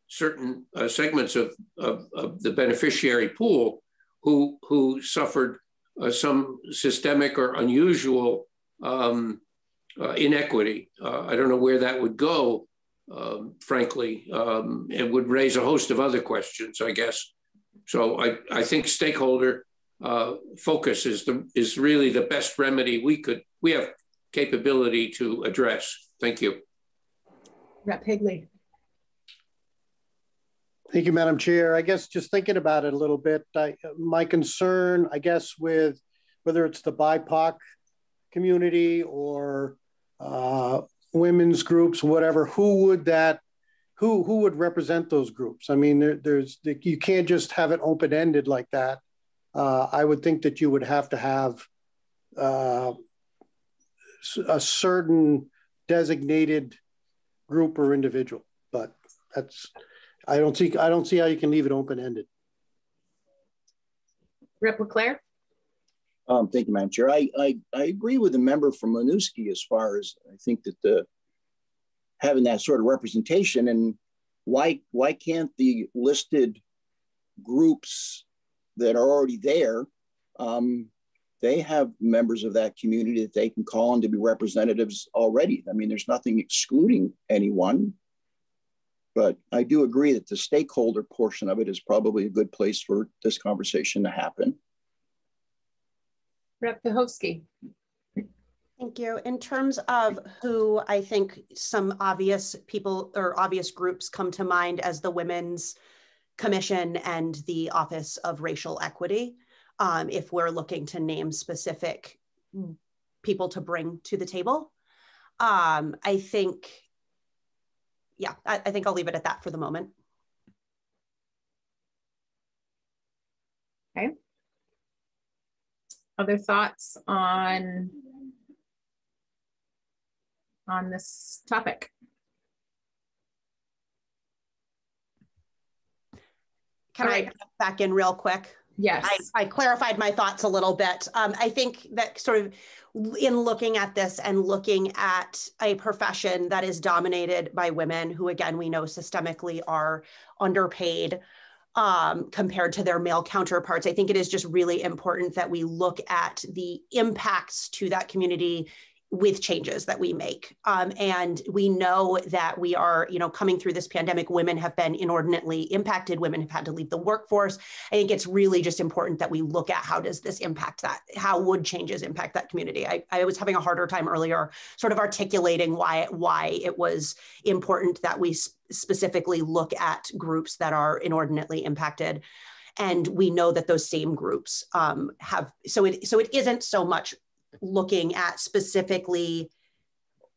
certain segments of, of, of, the beneficiary pool who, who suffered uh, some systemic or unusual um, uh, inequity. Uh, I don't know where that would go, um, frankly. Um, it would raise a host of other questions, I guess. So I, I think stakeholder uh, focus is the is really the best remedy we could we have capability to address. Thank you. Rep Higley. Thank you, Madam Chair. I guess just thinking about it a little bit, I, my concern, I guess, with whether it's the BIPOC community or uh, women's groups, whatever, who would that, who who would represent those groups? I mean, there, there's you can't just have it open ended like that. Uh, I would think that you would have to have uh, a certain designated group or individual, but that's I don't see I don't see how you can leave it open ended. Rep LaClair. Um, thank you, Madam Chair. I, I, I agree with the member from Winooski as far as I think that the having that sort of representation and why why can't the listed groups that are already there um, they have members of that community that they can call on to be representatives already. I mean, there's nothing excluding anyone. But I do agree that the stakeholder portion of it is probably a good place for this conversation to happen. Rep. Vyhovsky. Thank you. In terms of who I think some obvious people or obvious groups come to mind as the Women's Commission and the Office of Racial Equity, um, if we're looking to name specific people to bring to the table. Um, I think yeah, I, I think I'll leave it at that for the moment. Okay. Other thoughts on on this topic? Can All I right. back in real quick? Yes. I, I, clarified my thoughts a little bit. Um, I think that sort of in looking at this and looking at a profession that is dominated by women who, again, we know systemically are underpaid um, compared to their male counterparts, I think it is just really important that we look at the impacts to that community with changes that we make. Um, and we know that we are, you know, coming through this pandemic, women have been inordinately impacted. Women have had to leave the workforce. I think it's really just important that we look at how does this impact that? How would changes impact that community? I, I was having a harder time earlier sort of articulating why, why it was important that we specifically look at groups that are inordinately impacted and we know that those same groups um, have so it so it isn't so much looking at specifically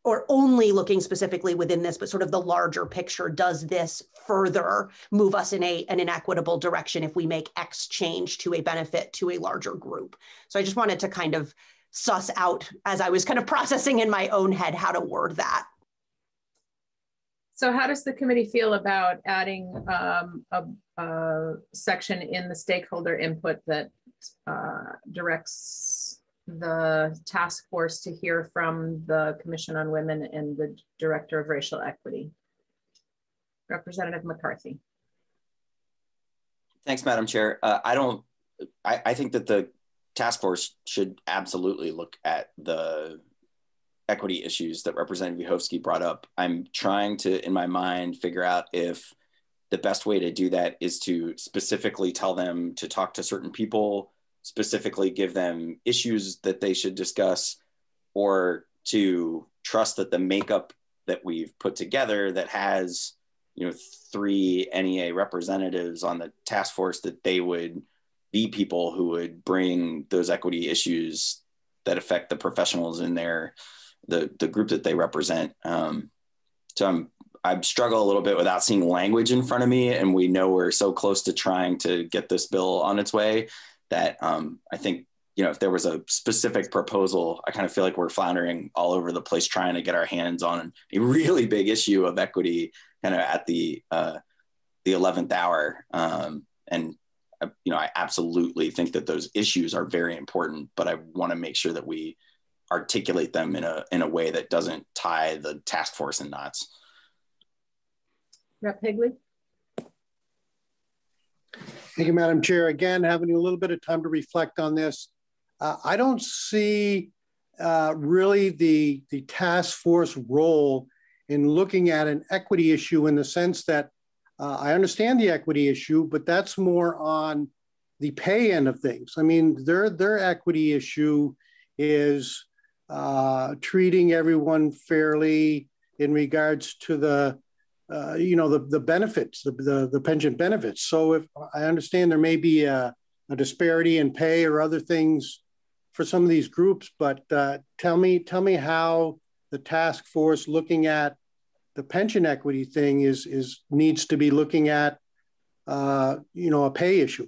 or only looking specifically within this, but sort of the larger picture. Does this further move us in a an inequitable direction if we make X change to a benefit to a larger group? So I just wanted to kind of suss out as I was kind of (laughs) processing in my own head how to word that. So how does the committee feel about adding um, a, a, section in the stakeholder input that uh, directs the task force to hear from the Commission on Women and the Director of Racial Equity. Representative McCarthy. Thanks, Madam Chair. Uh, I don't, I, I think that the task force should absolutely look at the equity issues that Representative Vyhovsky brought up. I'm trying to, in my mind, figure out if the best way to do that is to specifically tell them to talk to certain people specifically give them issues that they should discuss or to trust that the makeup that we've put together that has you know three NEA representatives on the task force that they would be people who would bring those equity issues that affect the professionals in their the the group that they represent. Um, so I'm I struggle a little bit without seeing language in front of me, and we know we're so close to trying to get this bill on its way that um, I think you know if there was a specific proposal, I kind of feel like we're floundering all over the place trying to get our hands on a really big issue of equity, kind of at the uh, the eleventh hour. Um, and uh, you know, I absolutely think that those issues are very important, but I want to make sure that we articulate them in a in a way that doesn't tie the task force in knots. Rep. Higley. Thank you, Madam Chair. Again, having a little bit of time to reflect on this. Uh, I don't see uh, really the, the task force role in looking at an equity issue in the sense that uh, I understand the equity issue, but that's more on the pay end of things. I mean, their, their equity issue is uh, treating everyone fairly in regards to the uh, you know, the, the benefits, the, the, the pension benefits. So if I understand there may be a, a disparity in pay or other things for some of these groups, but uh, tell me, tell me how the task force looking at the pension equity thing is, is needs to be looking at, uh, you know, a pay issue.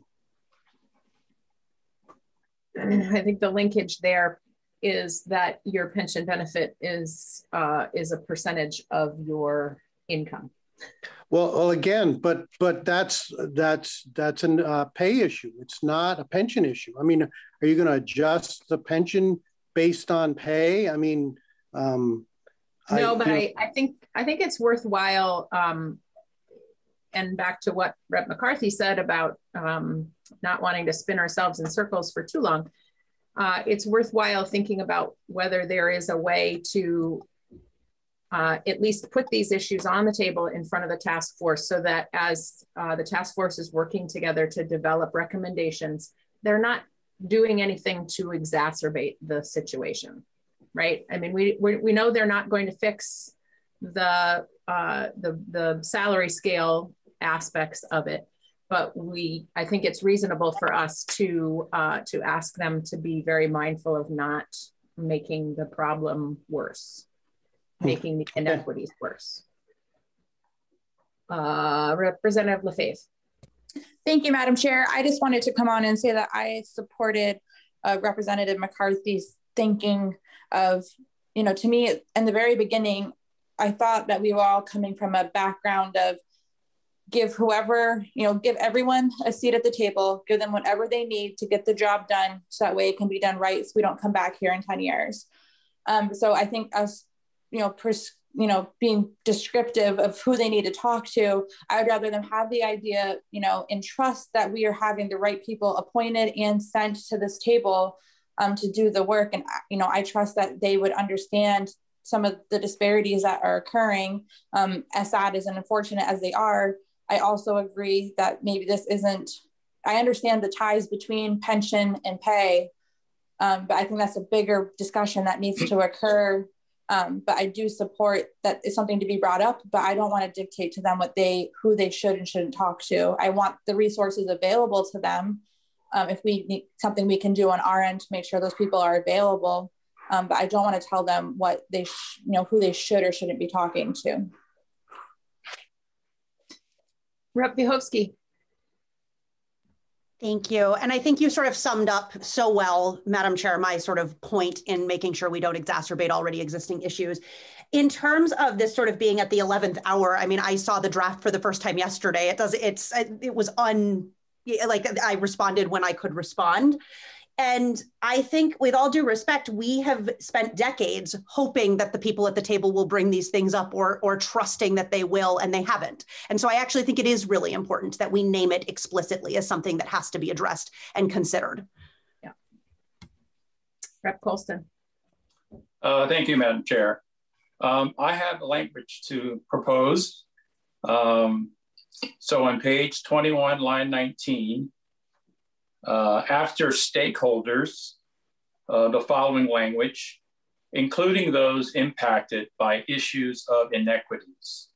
I think the linkage there is that your pension benefit is uh, is a percentage of your income. Well, well, again, but but that's that's that's a uh, pay issue. It's not a pension issue. I mean, are you going to adjust the pension based on pay? I mean, um, no, I, but I, I think I think it's worthwhile. Um, and back to what Rep McCarthy said about um, not wanting to spin ourselves in circles for too long. Uh, it's worthwhile thinking about whether there is a way to uh, at least put these issues on the table in front of the task force so that as uh, the task force is working together to develop recommendations, they're not doing anything to exacerbate the situation, right? I mean, we, we, we know they're not going to fix the, uh, the, the salary scale aspects of it, but we, I think it's reasonable for us to, uh, to ask them to be very mindful of not making the problem worse making the inequities worse. Uh, Representative LaFave. Thank you, Madam Chair. I just wanted to come on and say that I supported uh, Representative McCarthy's thinking of, you know, to me, in the very beginning, I thought that we were all coming from a background of give whoever, you know, give everyone a seat at the table, give them whatever they need to get the job done so that way it can be done right so we don't come back here in 10 years. Um, so I think us you know, pers- you know, being descriptive of who they need to talk to. I would rather them have the idea, you know, and trust that we are having the right people appointed and sent to this table um, to do the work. And, you know, I trust that they would understand some of the disparities that are occurring, um, as sad as and unfortunate as they are. I also agree that maybe this isn't, I understand the ties between pension and pay, um, but I think that's a bigger discussion that needs to occur um, but I do support that it's something to be brought up, but I don't want to dictate to them what they, who they should and shouldn't talk to. I want the resources available to them. Um, if we need something we can do on our end to make sure those people are available. Um, but I don't want to tell them what they, sh- you know, who they should or shouldn't be talking to. Rep. Vyhovsky. Thank you. And I think you sort of summed up so well, Madam Chair, my sort of point in making sure we don't exacerbate already existing issues. In terms of this sort of being at the 11th hour, I mean, I saw the draft for the first time yesterday. It does, it's, it was un, like I responded when I could respond. And I think, with all due respect, we have spent decades hoping that the people at the table will bring these things up or, or trusting that they will, and they haven't. And so I actually think it is really important that we name it explicitly as something that has to be addressed and considered. Yeah. Rep. Colston. Uh, thank you, Madam Chair. Um, I have language to propose. Um, so on page 21, line 19, uh, after stakeholders, uh, the following language, including those impacted by issues of inequities.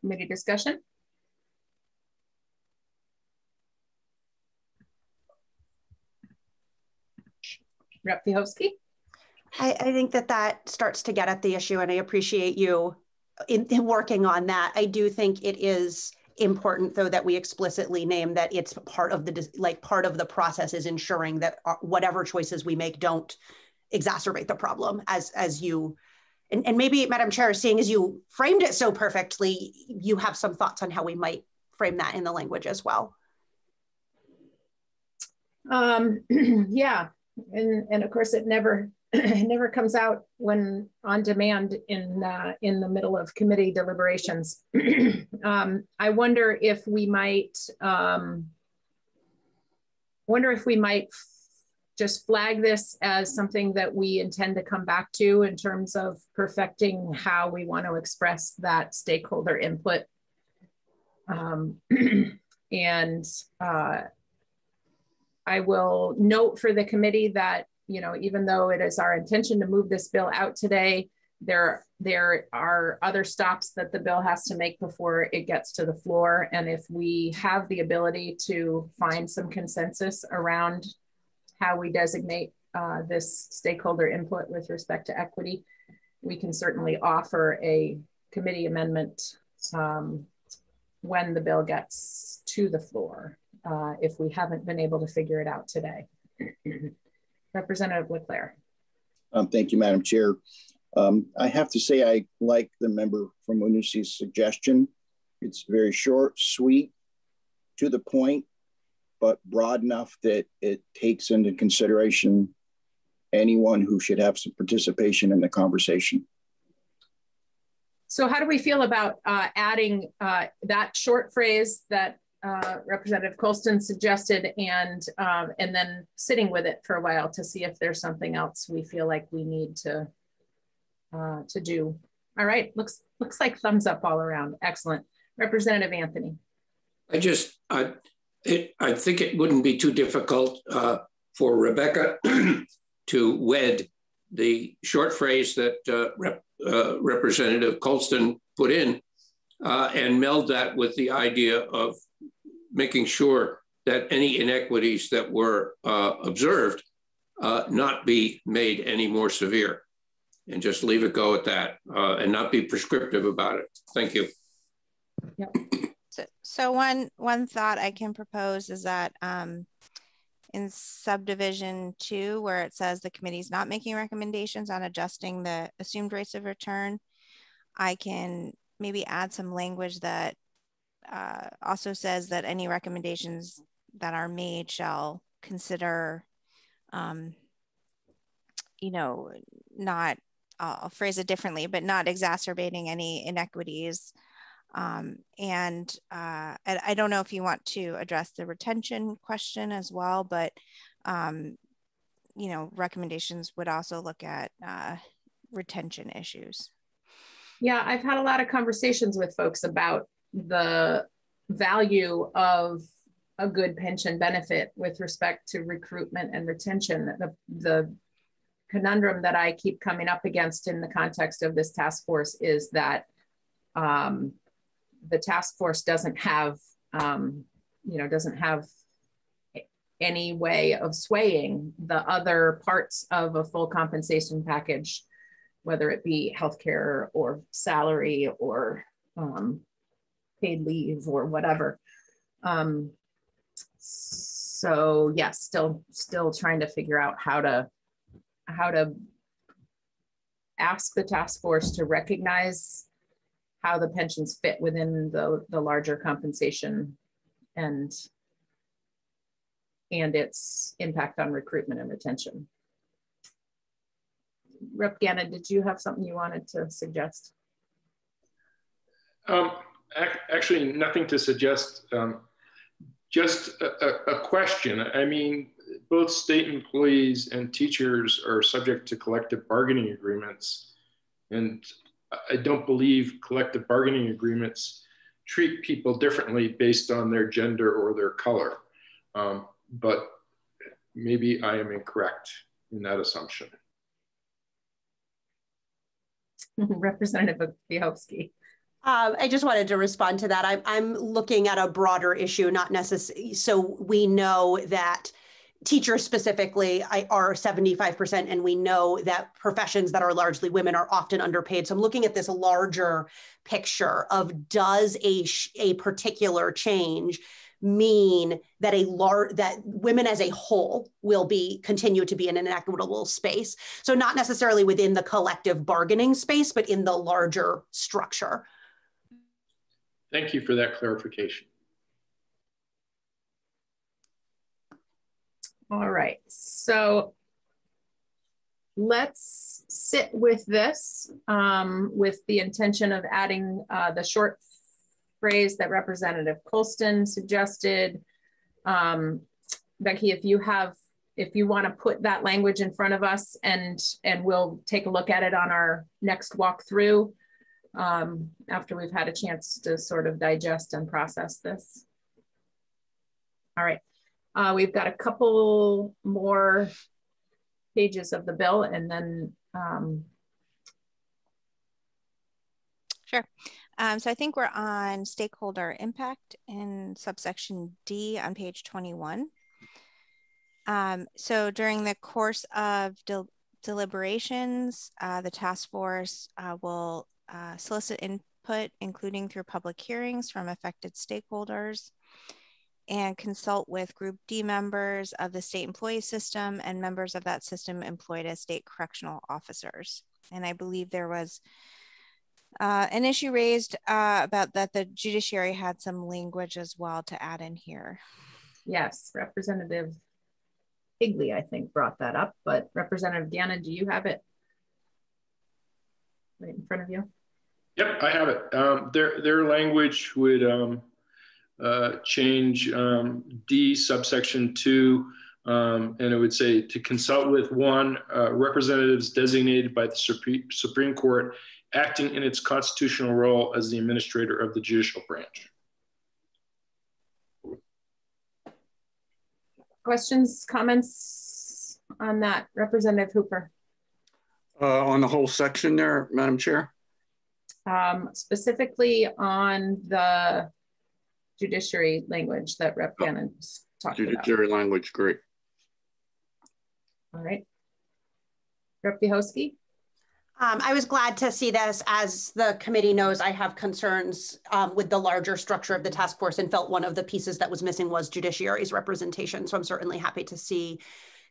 Committee discussion? Rep. Vyhovsky? I, I think that that starts to get at the issue, and I appreciate you in, in working on that. I do think it is important though that we explicitly name that it's part of the like part of the process is ensuring that whatever choices we make don't exacerbate the problem as as you and, and maybe madam chair seeing as you framed it so perfectly you have some thoughts on how we might frame that in the language as well um (clears throat) yeah and and of course it never it never comes out when on demand in uh, in the middle of committee deliberations. (clears throat) um, I wonder if we might um, wonder if we might just flag this as something that we intend to come back to in terms of perfecting how we want to express that stakeholder input. Um, (clears throat) and uh, I will note for the committee that, you know, even though it is our intention to move this bill out today, there, there are other stops that the bill has to make before it gets to the floor. And if we have the ability to find some consensus around how we designate uh, this stakeholder input with respect to equity, we can certainly offer a committee amendment um, when the bill gets to the floor, uh, if we haven't been able to figure it out today. (clears throat) Representative LaClair. Um, thank you, Madam Chair. Um, I have to say I like the member from Winooski's suggestion. It's very short, sweet, to the point, but broad enough that it takes into consideration anyone who should have some participation in the conversation. So how do we feel about uh, adding uh, that short phrase that uh, Representative Colston suggested and, um, and then sitting with it for a while to see if there's something else we feel like we need to, uh, to do. All right, looks, looks like thumbs up all around. Excellent. Representative Anthony. I just, I, it, I think it wouldn't be too difficult uh, for Rebecca (clears throat) to wed the short phrase that uh, Rep, uh, Representative Colston put in uh, and meld that with the idea of making sure that any inequities that were uh, observed uh, not be made any more severe and just leave it go at that uh, and not be prescriptive about it. Thank you. Yep. So, so one, one thought I can propose is that um, in subdivision two, where it says the committee is not making recommendations on adjusting the assumed rates of return, I can maybe add some language that uh, also says that any recommendations that are made shall consider, um, you know, not, I'll phrase it differently, but not exacerbating any inequities um, and uh, I, I, don't know if you want to address the retention question as well, but um, you know, recommendations would also look at uh, retention issues. Yeah, I've had a lot of conversations with folks about the value of a good pension benefit with respect to recruitment and retention. The, the conundrum that I keep coming up against in the context of this task force is that um, the task force doesn't have, um, you know, doesn't have any way of swaying the other parts of a full compensation package, whether it be healthcare or salary or um, paid leave or whatever. Um, so yes, still still trying to figure out how to how to ask the task force to recognize how the pensions fit within the, the larger compensation and and its impact on recruitment and retention. Rep Gannon, did you have something you wanted to suggest? Um, ac actually, nothing to suggest. Um, just a, a, question. I mean, both state employees and teachers are subject to collective bargaining agreements. And I don't believe collective bargaining agreements treat people differently based on their gender or their color. Um, but maybe I am incorrect in that assumption. (laughs) Representative Bielski. Um, I just wanted to respond to that. I'm, I'm looking at a broader issue, not necessarily. So we know that teachers specifically are 75% and we know that professions that are largely women are often underpaid so i'm looking at this larger picture of does a a particular change mean that a large that women as a whole will be continue to be in an equitable space so not necessarily within the collective bargaining space but in the larger structure thank you for that clarification All right, so let's sit with this um, with the intention of adding uh, the short phrase that Representative Colston suggested. Um, Becky, if you have, if you want to put that language in front of us and, and we'll take a look at it on our next walkthrough um, after we've had a chance to sort of digest and process this. All right. Uh, we've got a couple more pages of the bill and then um, Sure. Um, so I think we're on stakeholder impact in subsection D on page 21. Um, so during the course of del deliberations, uh, the task force uh, will uh, solicit input, including through public hearings from affected stakeholders and consult with Group D members of the state employee system and members of that system employed as state correctional officers. And I believe there was uh, an issue raised uh, about that the judiciary had some language as well to add in here. Yes, Representative Higley, I think, brought that up, but Representative Gannon, do you have it right in front of you? Yep, I have it. Um, their, their language would um, uh, change um, D subsection two, um, and it would say to consult with one uh, representatives designated by the Supreme, Supreme Court acting in its constitutional role as the administrator of the judicial branch. Questions, comments on that, Representative Hooper? Uh, on the whole section there, Madam Chair? Um, specifically on the judiciary language that Rep. Gannon's talked judiciary about. language, great. All right. Rep. Vyhovsky? Um, I was glad to see this. As the committee knows, I have concerns um, with the larger structure of the task force and felt one of the pieces that was missing was judiciary's representation. So I'm certainly happy to see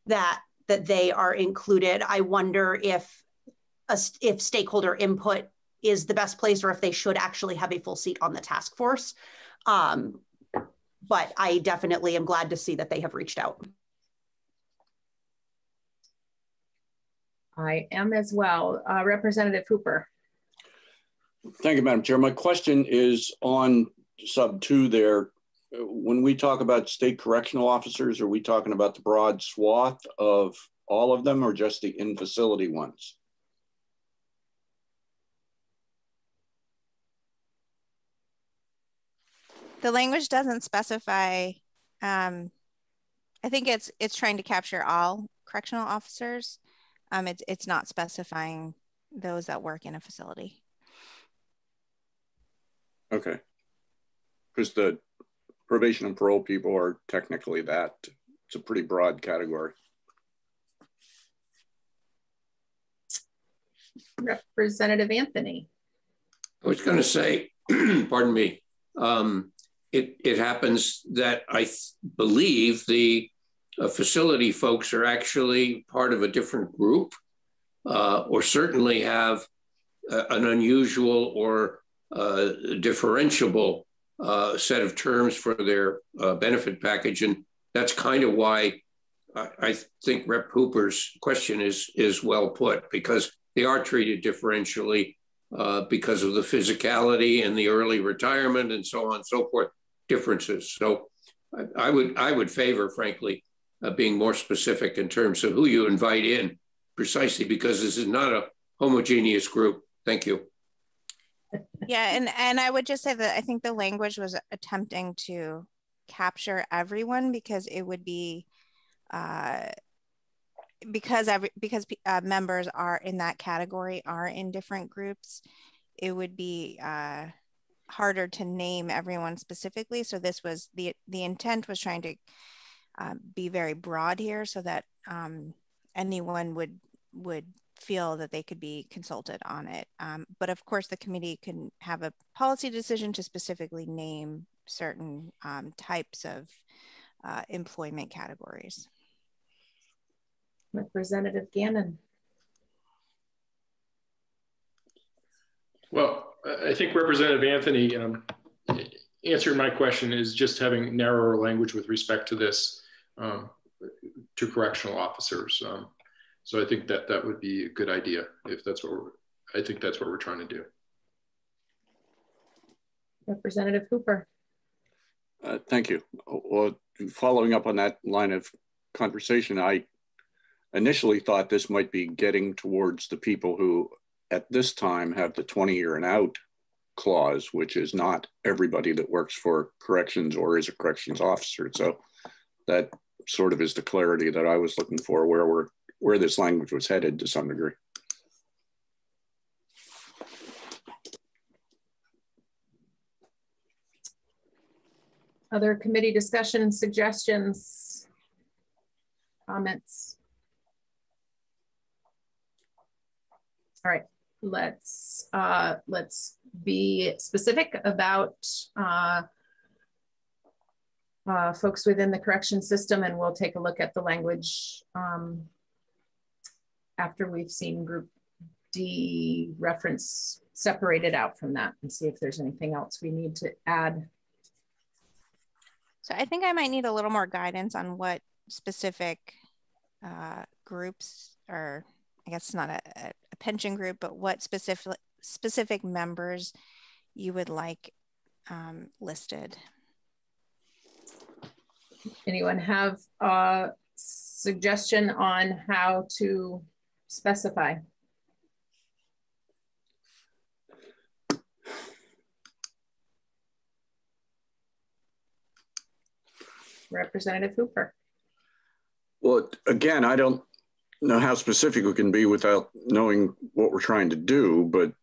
that that they are included. I wonder if a, if stakeholder input is the best place or if they should actually have a full seat on the task force. Um, but I definitely am glad to see that they have reached out. I am as well. Uh, Representative Hooper. Thank you, Madam Chair. My question is on sub two there. When we talk about state correctional officers, are we talking about the broad swath of all of them or just the in-facility ones? The language doesn't specify. Um, I think it's it's trying to capture all correctional officers. Um, it's, it's not specifying those that work in a facility. Okay. Because the probation and parole people are technically that. It's a pretty broad category. Representative Anthony. I was going to say, (clears throat) pardon me, um, it, it happens that I believe the uh, facility folks are actually part of a different group uh, or certainly have uh, an unusual or uh, differentiable uh, set of terms for their uh, benefit package. And that's kind of why I, I think Rep. Hooper's question is, is well put because they are treated differentially because of the physicality and the early retirement and so on and so forth differences. So I, I would I would favor, frankly, uh, being more specific in terms of who you invite in, precisely because this is not a homogeneous group. Thank you. Yeah, and and I would just say that I think the language was attempting to capture everyone because it would be uh, because every because uh, members are in that category are in different groups. It would be uh, harder to name everyone specifically. So this was the the intent was trying to um, be very broad here so that um, anyone would would feel that they could be consulted on it. Um, but of course, the committee can have a policy decision to specifically name certain um, types of uh, employment categories. Representative Gannon. Well, I think Representative Anthony um, answered my question is just having narrower language with respect to this um, to correctional officers. Um, so I think that that would be a good idea if that's what we're, I think that's what we're trying to do. Representative Hooper. Uh, thank you. Well, following up on that line of conversation, I initially thought this might be getting towards the people who at this time have the 20 year and out clause, which is not everybody that works for corrections or is a corrections officer. So that sort of is the clarity that I was looking for, where we're where this language was headed to some degree. Other committee discussion suggestions, comments? All right, let's uh, let's be specific about uh, uh, folks within the correction system, and we'll take a look at the language um, after we've seen Group D reference separated out from that and see if there's anything else we need to add. So I think I might need a little more guidance on what specific uh, groups, or I guess not a, a pension group, but what specific specific members you would like um, listed. Anyone have a suggestion on how to specify? Representative Hooper. Well, again, I don't know how specific we can be without knowing what we're trying to do, but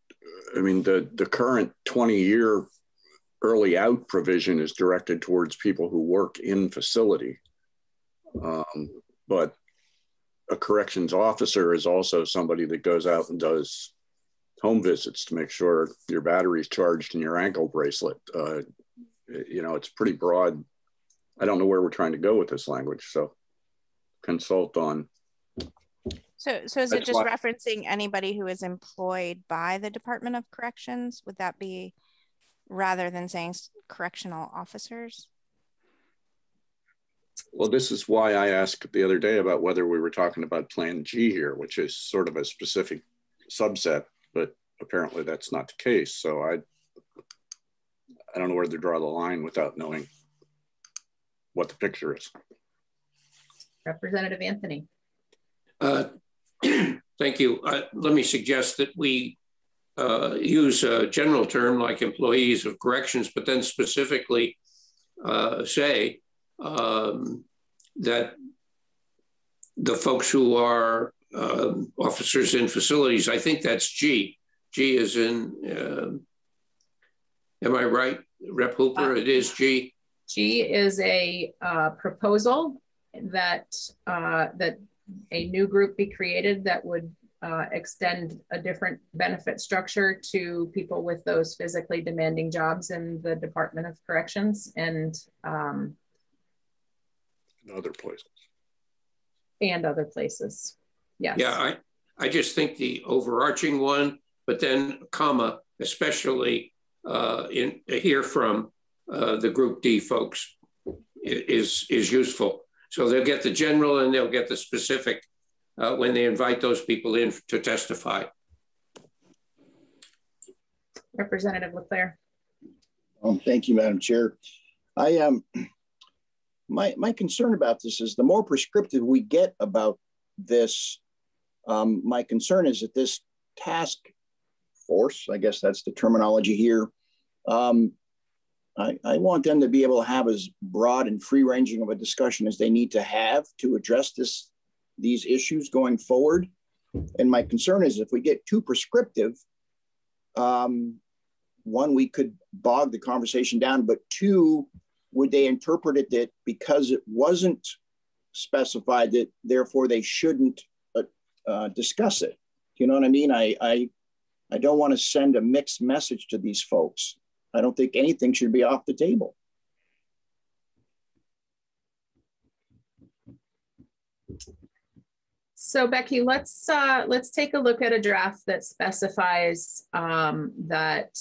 I mean, the, the current 20 year early out provision is directed towards people who work in facility. Um, but a corrections officer is also somebody that goes out and does home visits to make sure your battery's charged in your ankle bracelet. Uh, you know, it's pretty broad. I don't know where we're trying to go with this language, so consult on. So, so is it just why. referencing anybody who is employed by the Department of Corrections? Would that be rather than saying correctional officers? Well, this is why I asked the other day about whether we were talking about Plan G here, which is sort of a specific subset, but apparently that's not the case. So I, I don't know where to draw the line without knowing what the picture is. Representative Anthony. Uh, (clears throat) thank you. Uh, let me suggest that we uh, use a general term like employees of corrections, but then specifically uh, say um, that the folks who are uh, officers in facilities, I think that's G. G is in, um, am I right, Rep Hooper? it is G. G is a uh, proposal that uh, that a new group be created that would uh, extend a different benefit structure to people with those physically demanding jobs in the Department of Corrections and um, other places. And other places. Yes. Yeah, I, I just think the overarching one, but then comma, especially uh, in hear from uh, the Group D folks is is useful. So they'll get the general and they'll get the specific uh, when they invite those people in to testify. Representative LaClair. Um, thank you, Madam Chair. I um, my my concern about this is the more prescriptive we get about this, um, my concern is that this task force, I guess that's the terminology here, um, I, I, want them to be able to have as broad and free ranging of a discussion as they need to have to address this these issues going forward. And my concern is if we get too prescriptive, um, one, we could bog the conversation down, but two, would they interpret it that because it wasn't specified that therefore they shouldn't uh, uh, discuss it? You know what I mean? I, I, I don't want to send a mixed message to these folks. I don't think anything should be off the table. So Becky, let's uh, let's take a look at a draft that specifies um, that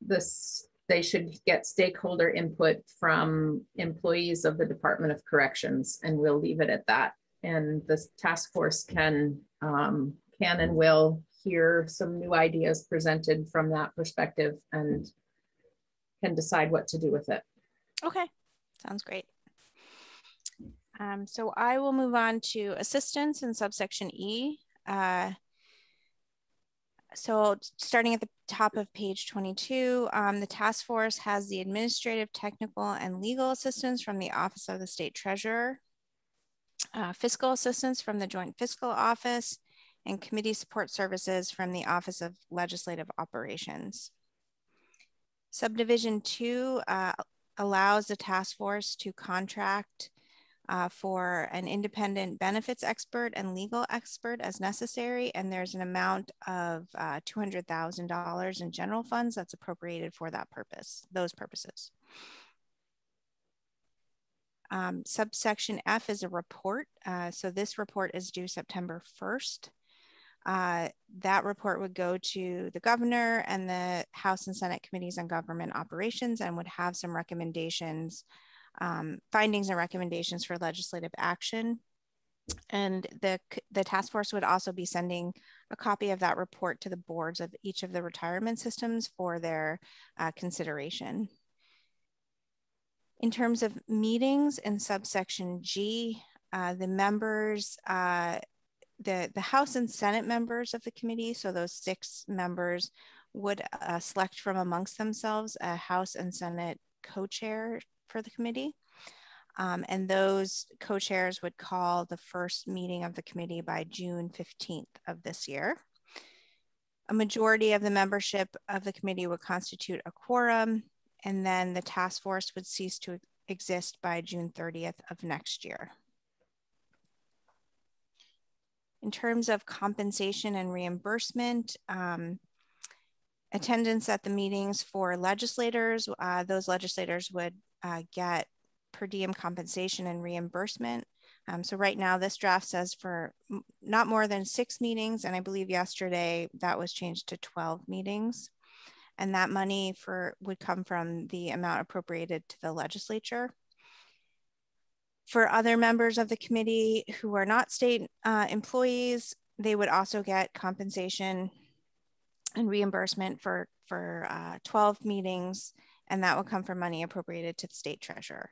this they should get stakeholder input from employees of the Department of Corrections, and we'll leave it at that. And the task force can um, can and will hear some new ideas presented from that perspective and can decide what to do with it. Okay, sounds great. Um, so I will move on to assistance in subsection E. Uh, so starting at the top of page 22, um, the task force has the administrative, technical, and legal assistance from the Office of the State Treasurer, uh, fiscal assistance from the Joint Fiscal Office, and committee support services from the Office of Legislative Operations. Subdivision two uh, allows the task force to contract uh, for an independent benefits expert and legal expert as necessary. And there's an amount of uh, $200,000 in general funds that's appropriated for that purpose, those purposes. Um, subsection F is a report. Uh, so this report is due September 1st. Uh, that report would go to the governor and the House and Senate committees on government operations and would have some recommendations um, findings and recommendations for legislative action. And the, the task force would also be sending a copy of that report to the boards of each of the retirement systems for their uh, consideration. In terms of meetings in subsection G, uh, the members, uh, the, the House and Senate members of the committee, so those six members would uh, select from amongst themselves a House and Senate co-chair for the committee. Um, and those co-chairs would call the first meeting of the committee by June 15th of this year. A majority of the membership of the committee would constitute a quorum, and then the task force would cease to exist by June 30th of next year. In terms of compensation and reimbursement, um, attendance at the meetings for legislators, uh, those legislators would uh, get per diem compensation and reimbursement. Um, so right now this draft says for not more than six meetings, and I believe yesterday that was changed to 12 meetings. And that money for would come from the amount appropriated to the legislature. For other members of the committee who are not state uh, employees, they would also get compensation and reimbursement for, for uh, 12 meetings and that will come from money appropriated to the state treasurer.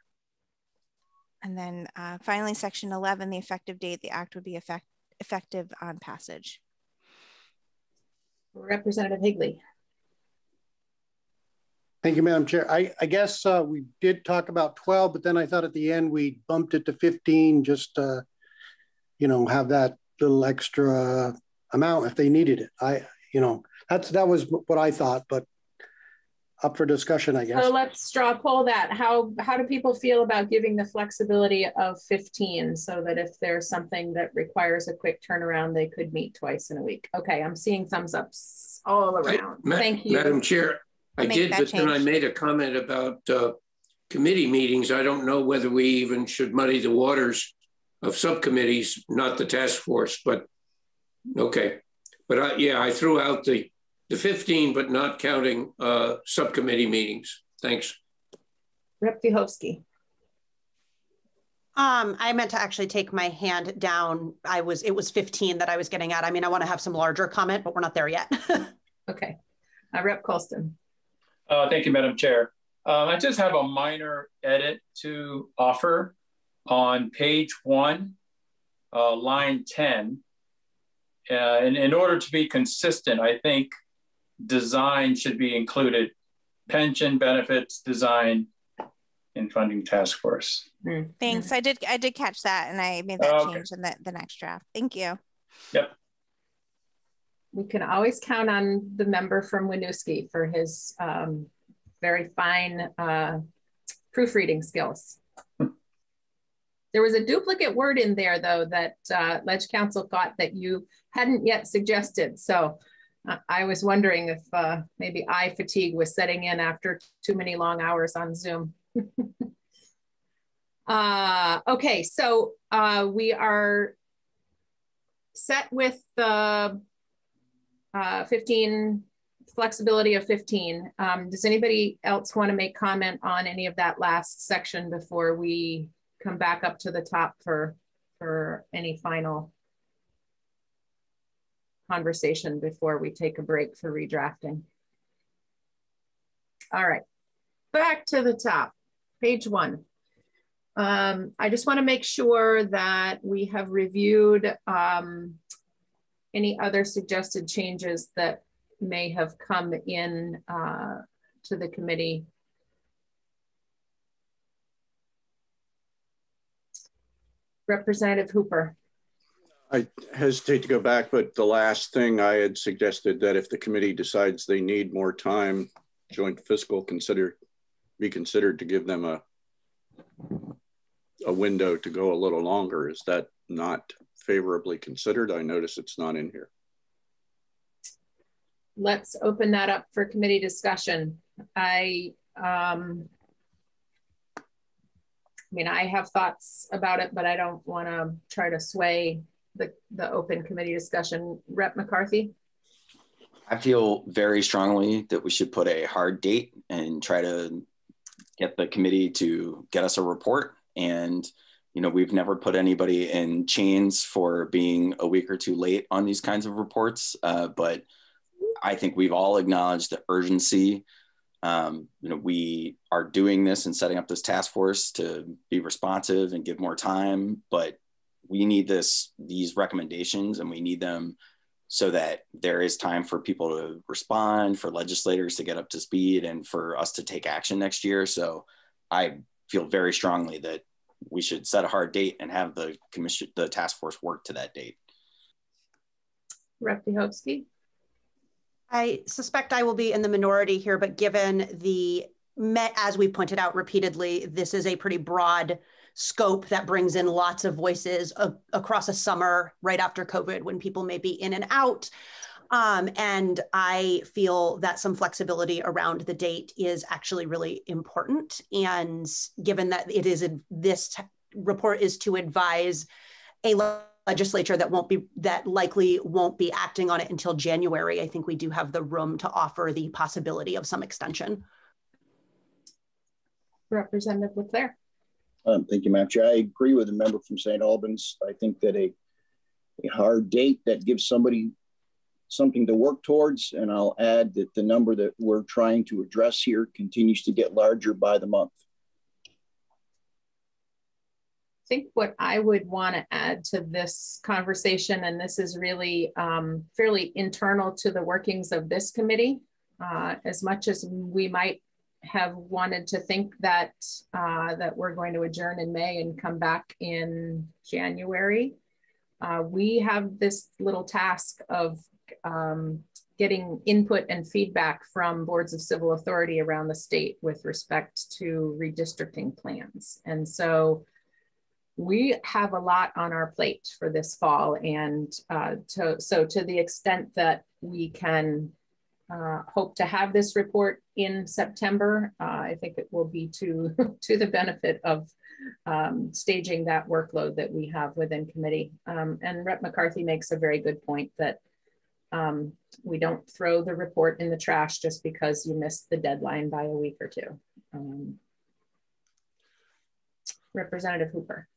And then uh, finally, section 11, the effective date, the act would be effect effective on passage. Representative Higley. Thank you, Madam Chair. I, I guess uh, we did talk about 12, but then I thought at the end we bumped it to 15 just to, you know, have that little extra amount if they needed it. I, you know, that's that was what I thought, but up for discussion, I guess. So let's straw poll that. How how do people feel about giving the flexibility of 15 so that if there's something that requires a quick turnaround, they could meet twice in a week? Okay, I'm seeing thumbs ups all around. I, Thank you. Madam Chair, I did, but change. then I made a comment about uh, committee meetings. I don't know whether we even should muddy the waters of subcommittees, not the task force, but okay. But I, yeah, I threw out the the 15, but not counting uh, subcommittee meetings. Thanks. Rep Vyhovsky. Um, I meant to actually take my hand down. I was, it was 15 that I was getting at. I mean, I want to have some larger comment, but we're not there yet. (laughs) okay. Uh, Rep Colston. Uh, thank you, Madam Chair. Um, I just have a minor edit to offer on page one, uh, line 10. Uh, and in order to be consistent, I think design should be included. Pension benefits design in funding task force. Mm. Thanks. I did I did catch that and I made that okay. change in the, the next draft. Thank you. Yep. We can always count on the member from Winooski for his um, very fine uh, proofreading skills. There was a duplicate word in there though that uh, Ledge Council thought that you hadn't yet suggested. So I was wondering if uh, maybe eye fatigue was setting in after too many long hours on Zoom. (laughs) uh, okay, so uh, we are set with the uh, 15 flexibility of 15. Um, does anybody else want to make comment on any of that last section before we come back up to the top for, for any final conversation before we take a break for redrafting. All right, back to the top, page one. Um, I just wanna make sure that we have reviewed um, any other suggested changes that may have come in uh, to the committee. Representative Hooper. I hesitate to go back, but the last thing I had suggested that if the committee decides they need more time, joint fiscal consider be considered to give them a a window to go a little longer. Is that not favorably considered? I notice it's not in here. Let's open that up for committee discussion. I, um, I mean, I have thoughts about it, but I don't want to try to sway the, the open committee discussion. Rep McCarthy? I feel very strongly that we should put a hard date and try to get the committee to get us a report. And, you know, we've never put anybody in chains for being a week or two late on these kinds of reports. Uh, but I think we've all acknowledged the urgency. Um, you know, we are doing this and setting up this task force to be responsive and give more time, but we need this these recommendations and we need them so that there is time for people to respond, for legislators to get up to speed, and for us to take action next year. So I feel very strongly that we should set a hard date and have the commission, the task force work to that date. Rep Vyhovsky. I suspect I will be in the minority here, but given the, met as we pointed out repeatedly, this is a pretty broad scope that brings in lots of voices across a summer right after COVID when people may be in and out. Um, and I feel that some flexibility around the date is actually really important. And given that it is a, this report is to advise a legislature that won't be that likely won't be acting on it until January, I think we do have the room to offer the possibility of some extension. Representative LaClair. Um, thank you, Madam Chair. I agree with the member from St. Albans. I think that a, a hard date that gives somebody something to work towards, and I'll add that the number that we're trying to address here continues to get larger by the month. I think what I would want to add to this conversation, and this is really um, fairly internal to the workings of this committee, uh, as much as we might have wanted to think that uh, that we're going to adjourn in May and come back in January. Uh, we have this little task of um, getting input and feedback from boards of civil authority around the state with respect to redistricting plans. And so we have a lot on our plate for this fall. And uh, to, so to the extent that we can uh, hope to have this report in September. Uh, I think it will be to, (laughs) to the benefit of um, staging that workload that we have within committee. Um, and Rep McCarthy makes a very good point that um, we don't throw the report in the trash just because you missed the deadline by a week or two. Um, Representative Hooper.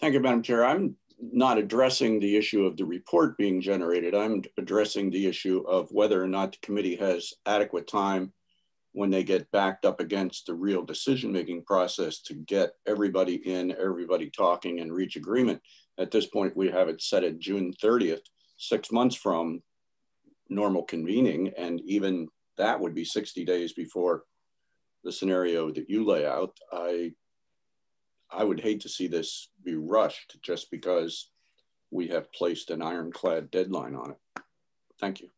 Thank you, Madam Chair. I'm not addressing the issue of the report being generated. I'm addressing the issue of whether or not the committee has adequate time when they get backed up against the real decision-making process to get everybody in, everybody talking and reach agreement. At this point, we have it set at June 30th, six months from normal convening. And even that would be 60 days before the scenario that you lay out. I I would hate to see this be rushed just because we have placed an ironclad deadline on it. Thank you.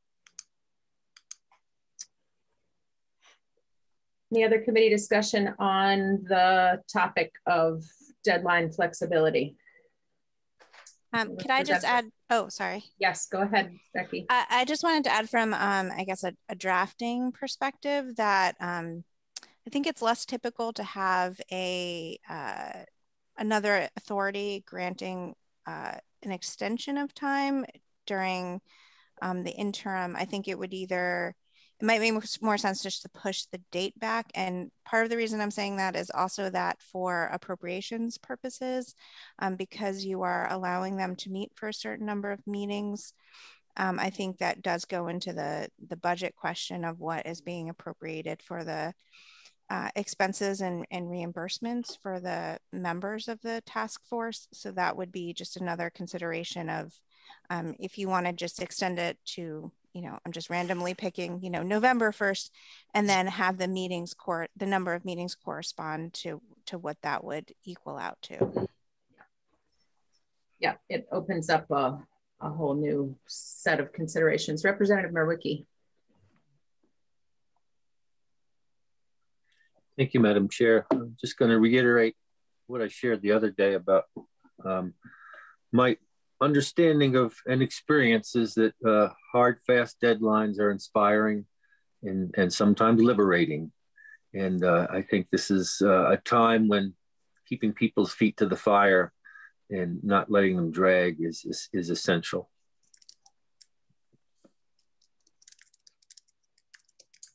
Any other committee discussion on the topic of deadline flexibility? Um, could I just add? Oh, sorry. Yes, go ahead, Becky. I, I just wanted to add from, um, I guess, a, a, drafting perspective that um, I think it's less typical to have a uh, another authority granting uh, an extension of time during um, the interim. I think it would either it might make more sense just to push the date back. And part of the reason I'm saying that is also that for appropriations purposes, um, because you are allowing them to meet for a certain number of meetings. Um, I think that does go into the the budget question of what is being appropriated for the uh, expenses and, and reimbursements for the members of the task force. So that would be just another consideration of um, if you want to just extend it to you know, I'm just randomly picking, you know, November 1st, and then have the meetings court, the number of meetings correspond to to what that would equal out to. Yeah, it opens up a, a whole new set of considerations. Representative Mrowicki. Thank you, Madam Chair. I'm just going to reiterate what I shared the other day about um, my understanding of and experience is that uh, hard, fast deadlines are inspiring and, and sometimes liberating. And uh, I think this is uh, a time when keeping people's feet to the fire and not letting them drag is, is, is essential.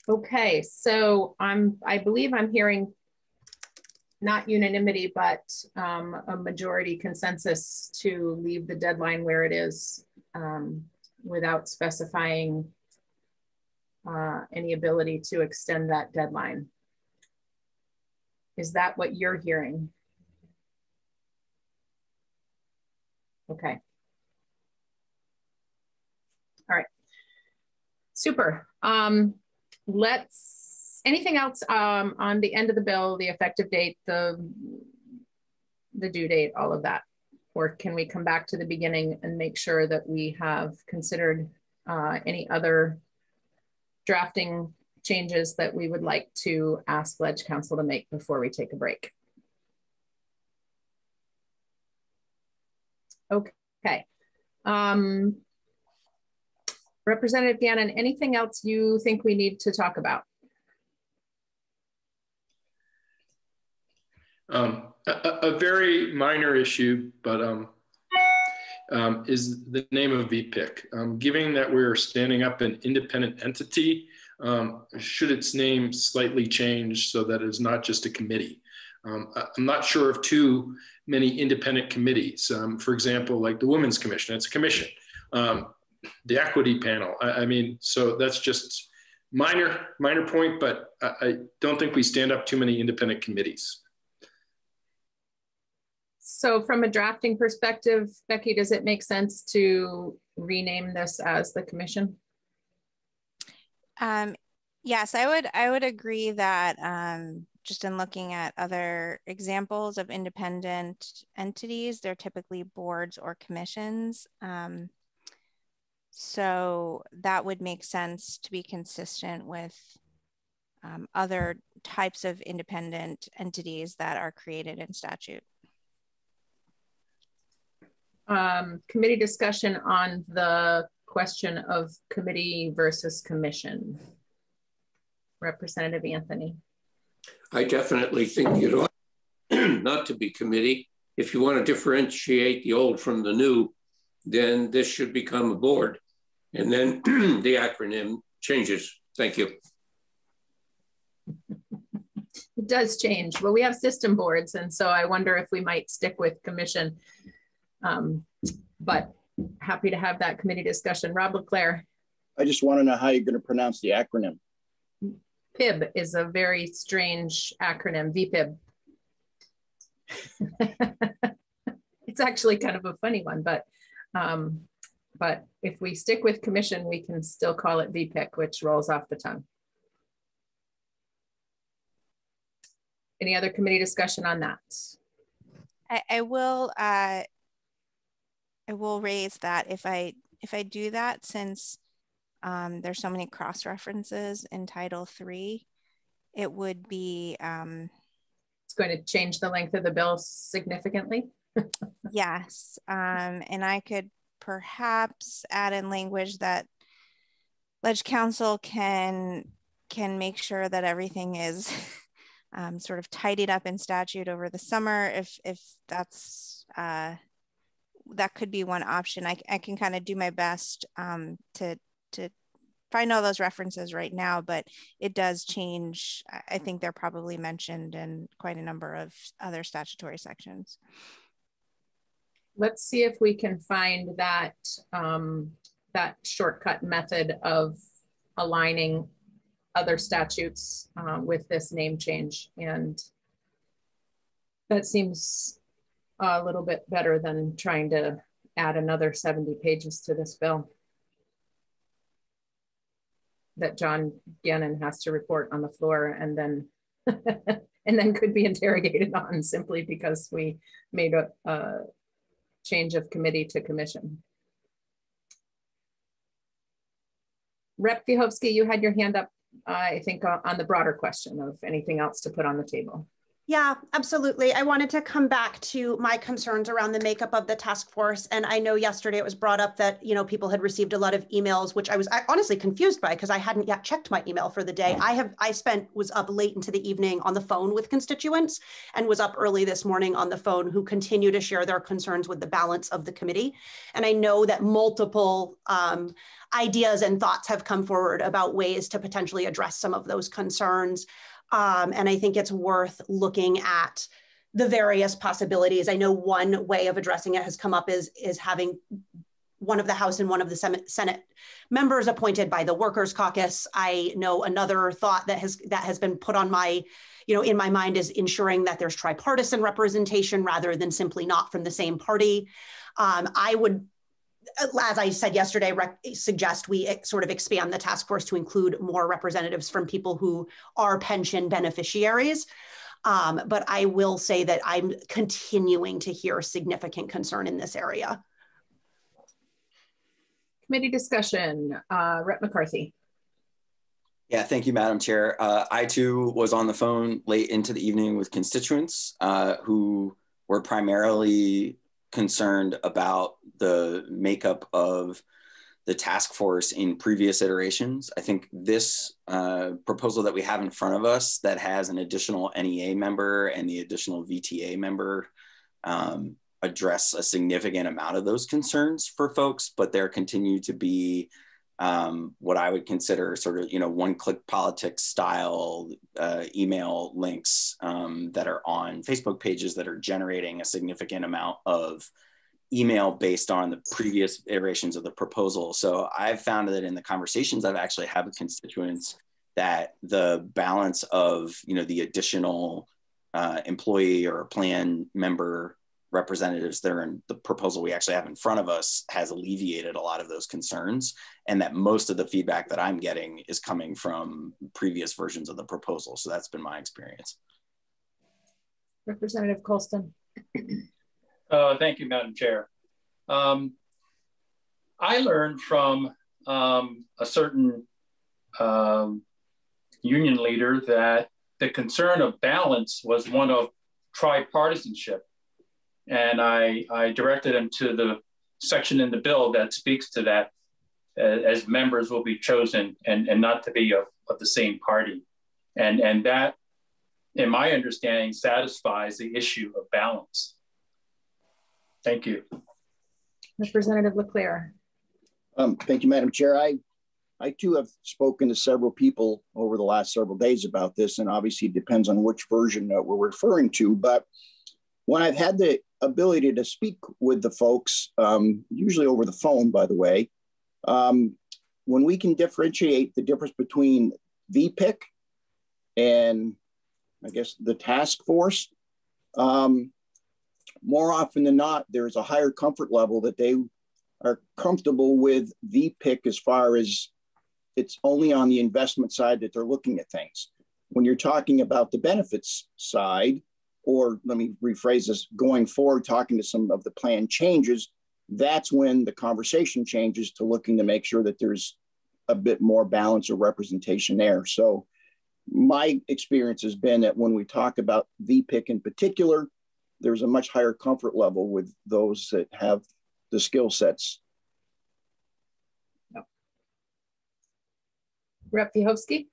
Okay, so I'm, I believe I'm hearing not unanimity, but um, a majority consensus to leave the deadline where it is um, without specifying uh, any ability to extend that deadline. Is that what you're hearing? Okay. All right. Super. Um, let's anything else um, on the end of the bill, the effective date, the, the due date, all of that? Or can we come back to the beginning and make sure that we have considered uh, any other drafting changes that we would like to ask Ledge Council to make before we take a break? Okay. Um, Representative Gannon, anything else you think we need to talk about? Um, a, a, very minor issue, but um, um, is the name of VPIC. Um, given that we're standing up an independent entity, um, should its name slightly change so that it's not just a committee? Um, I'm not sure of too many independent committees. for example, like the Women's Commission, it's a commission. The Equity Panel, I, I, mean, so that's just minor, minor point, but I, I don't think we stand up too many independent committees. So from a drafting perspective, Becky, does it make sense to rename this as the commission? Um, yes, I would, I would agree that um, just in looking at other examples of independent entities, they're typically boards or commissions. Um, so that would make sense to be consistent with um, other types of independent entities that are created in statute um, committee discussion on the question of committee versus commission. Representative Anthony. I definitely think you ought (clears throat) not to be committee. If you want to differentiate the old from the new, then this should become a board. And then (clears throat) the acronym changes. Thank you. It does change. Well, we have system boards. And so I wonder if we might stick with commission um, but happy to have that committee discussion. Rob LaClair. I just want to know how you're going to pronounce the acronym. PIB is a very strange acronym, VPIB. (laughs) it's actually kind of a funny one, but um, but if we stick with commission, we can still call it VPIC, which rolls off the tongue. Any other committee discussion on that? I, I will uh, I will raise that if I if I do that, since um, there's so many cross references in Title Three, it would be. Um, it's going to change the length of the bill significantly. (laughs) yes, um, and I could perhaps add in language that Ledge Council can can make sure that everything is (laughs) um, sort of tidied up in statute over the summer if if that's uh, that could be one option. I, I can kind of do my best um, to to find all those references right now, but it does change. I think they're probably mentioned in quite a number of other statutory sections. Let's see if we can find that um, that shortcut method of aligning other statutes uh, with this name change. And that seems a little bit better than trying to add another 70 pages to this bill. that John Gannon has to report on the floor and then (laughs) and then could be interrogated on simply because we made a, a change of committee to commission. Rep Vyhovsky, you had your hand up, uh, I think, uh, on the broader question of anything else to put on the table. Yeah, absolutely. I wanted to come back to my concerns around the makeup of the task force. And I know yesterday it was brought up that, you know, people had received a lot of emails, which I was honestly confused by because I hadn't yet checked my email for the day. I have, I spent, was up late into the evening on the phone with constituents and was up early this morning on the phone who continue to share their concerns with the balance of the committee. And I know that multiple um, ideas and thoughts have come forward about ways to potentially address some of those concerns. Um, and I think it's worth looking at the various possibilities. I know one way of addressing it has come up is, is having one of the House and one of the Senate members appointed by the Workers Caucus. I know another thought that has that has been put on my, you know, in my mind is ensuring that there's tripartisan representation rather than simply not from the same party. Um, I would as I said yesterday, suggest we sort of expand the task force to include more representatives from people who are pension beneficiaries. Um, but I will say that I'm continuing to hear significant concern in this area. Committee discussion, uh, Rep McCarthy. Yeah, thank you, Madam Chair. Uh, I too was on the phone late into the evening with constituents uh, who were primarily concerned about the makeup of the task force in previous iterations. I think this uh, proposal that we have in front of us that has an additional NEA member and the additional VTA member um, address a significant amount of those concerns for folks, but there continue to be um, what I would consider sort of, you know, one-click politics style uh, email links um, that are on Facebook pages that are generating a significant amount of email based on the previous iterations of the proposal. So I've found that in the conversations I've actually had with constituents that the balance of, you know, the additional uh, employee or plan member representatives that are in the proposal we actually have in front of us has alleviated a lot of those concerns and that most of the feedback that i'm getting is coming from previous versions of the proposal. So that's been my experience. Representative colston. Uh, thank you madam chair. Um, i learned from um, a certain um, union leader that the concern of balance was one of tripartisanship and I, I directed him to the section in the bill that speaks to that as members will be chosen and, and not to be of, of the same party. And, and that, in my understanding, satisfies the issue of balance. Thank you. Representative LaClair. Um, thank you, Madam Chair. I, I too have spoken to several people over the last several days about this, and obviously it depends on which version that we're referring to. But when I've had the ability to speak with the folks, um, usually over the phone, by the way, um, when we can differentiate the difference between VPIC and I guess the task force, um, more often than not, there's a higher comfort level that they are comfortable with VPIC as far as it's only on the investment side that they're looking at things. When you're talking about the benefits side, or let me rephrase this going forward, talking to some of the plan changes, that's when the conversation changes to looking to make sure that there's a bit more balance or representation there. So my experience has been that when we talk about VPIC in particular, there's a much higher comfort level with those that have the skill sets. Yep. Rep Vyhovsky?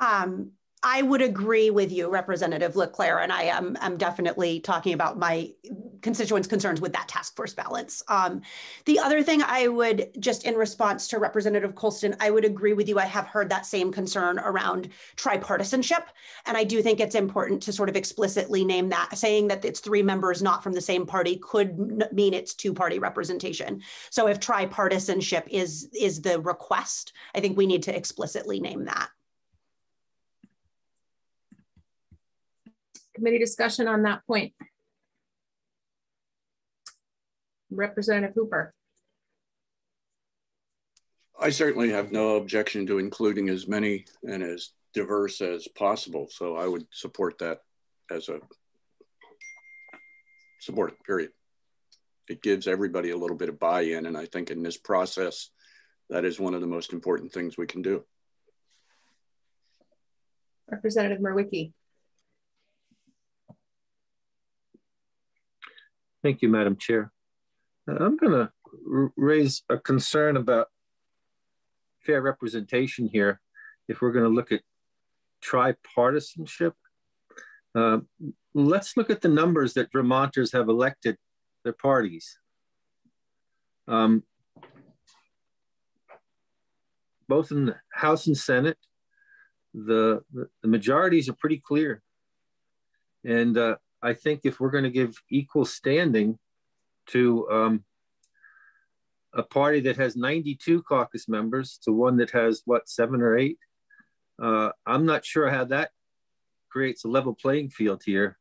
Um, I would agree with you, Representative LaClair, and I am I'm definitely talking about my constituents' concerns with that task force balance. Um, the other thing I would just in response to Representative Colston, I would agree with you. I have heard that same concern around tripartisanship, and I do think it's important to sort of explicitly name that. Saying that it's three members not from the same party could mean it's two-party representation. So if tripartisanship is is the request, I think we need to explicitly name that. Committee discussion on that point? Representative Hooper. I, certainly have no objection to including as many and as diverse as possible. So I would support that as a support, period. It gives everybody a little bit of buy-in. And I think in this process, that is one of the most important things we can do. Representative Mrowicki. Thank you, Madam Chair. I'm going to raise a concern about fair representation here if we're going to look at tripartisanship. Uh, let's look at the numbers that Vermonters have elected their parties. Um, both in the House and Senate, the, the, the majorities are pretty clear. And uh, I think if we're going to give equal standing to um, a party that has 92 caucus members to one that has what seven or eight, uh, I'm not sure how that creates a level playing field here.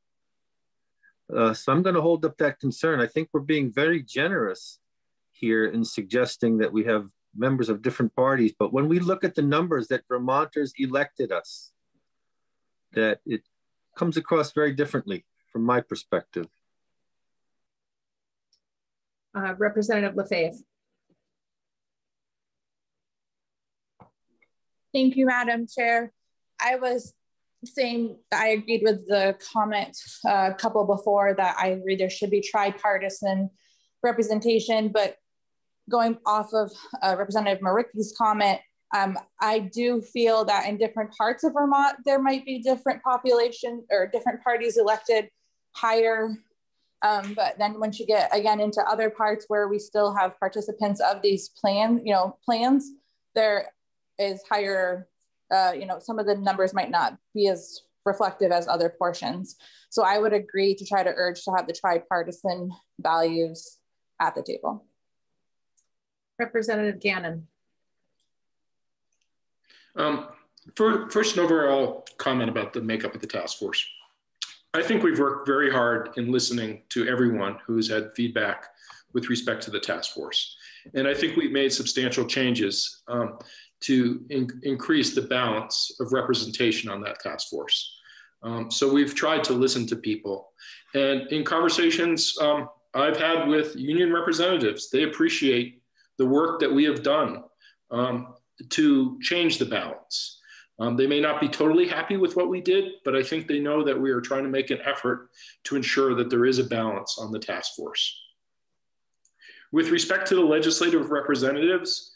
Uh, so I'm going to hold up that concern. I think we're being very generous here in suggesting that we have members of different parties. But when we look at the numbers that Vermonters elected us, that it comes across very differently from my perspective. Uh, Representative LaFave. Thank you, Madam Chair. I was saying I agreed with the comment uh, a couple before that I agree there should be tripartisan representation, but going off of uh, Representative Mrowicki's comment, um, I do feel that in different parts of Vermont, there might be different population or different parties elected higher. Um, but then once you get again into other parts where we still have participants of these plans, you know, plans, there is higher, uh, you know, some of the numbers might not be as reflective as other portions. So I would agree to try to urge to have the tripartisan values at the table. Representative Gannon. Um, for, first, an overall comment about the makeup of the task force. I think we've worked very hard in listening to everyone who's had feedback with respect to the task force. And I think we've made substantial changes um, to in increase the balance of representation on that task force. Um, so we've tried to listen to people. And in conversations um, I've had with union representatives, they appreciate the work that we have done um, to change the balance. Um, they may not be totally happy with what we did, but I think they know that we are trying to make an effort to ensure that there is a balance on the task force. With respect to the legislative representatives,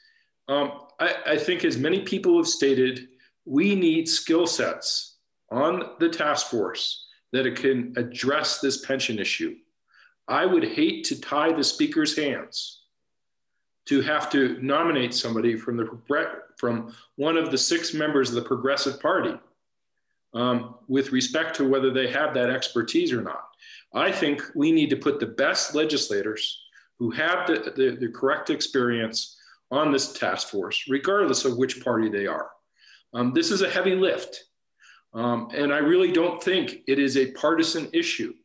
um, I, I think as many people have stated, we need skill sets on the task force that it can address this pension issue. I would hate to tie the speaker's hands to have to nominate somebody from the from one of the six members of the Progressive Party um, with respect to whether they have that expertise or not. I think we need to put the best legislators who have the, the, the correct experience on this task force, regardless of which party they are. Um, this is a heavy lift. Um, and I really don't think it is a partisan issue.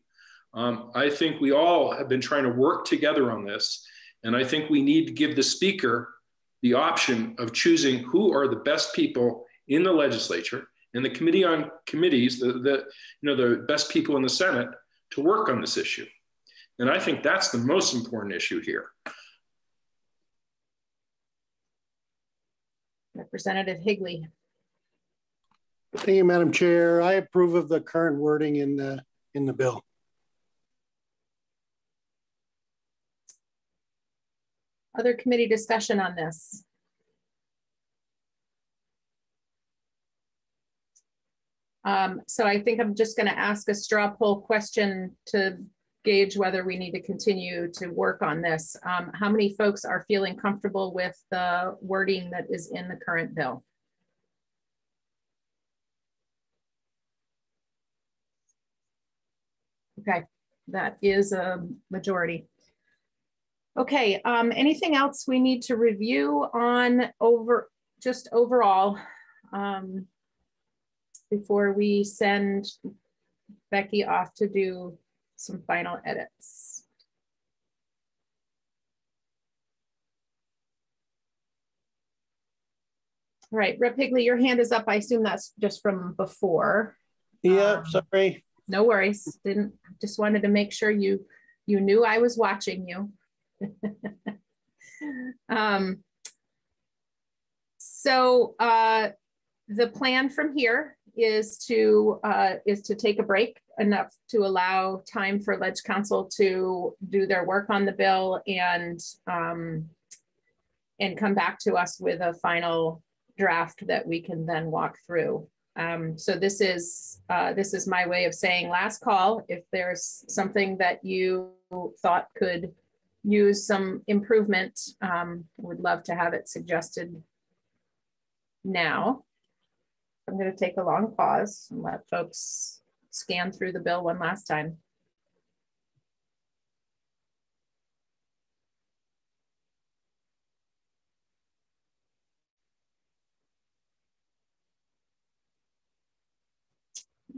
Um, I think we all have been trying to work together on this and I think we need to give the speaker the option of choosing who are the best people in the legislature and the committee on committees, the, the, you know, the best people in the Senate to work on this issue. And I think that's the most important issue here. Representative Higley. Thank you, Madam Chair. I approve of the current wording in the in the bill. Other committee discussion on this? Um, so I think I'm just going to ask a straw poll question to gauge whether we need to continue to work on this. Um, how many folks are feeling comfortable with the wording that is in the current bill? Okay, that is a majority. Okay, um, anything else we need to review on over just overall um, before we send Becky off to do some final edits? All right, Rep Higley, your hand is up. I assume that's just from before. Yeah, um, sorry. No worries. Didn't just wanted to make sure you you knew I was watching you. (laughs) um, so uh, the plan from here is to uh, is to take a break enough to allow time for Ledge Council to do their work on the bill and um, and come back to us with a final draft that we can then walk through. Um, so this is uh, this is my way of saying last call. If there's something that you thought could use some improvement, um, would love to have it suggested now. I'm going to take a long pause and let folks scan through the bill one last time.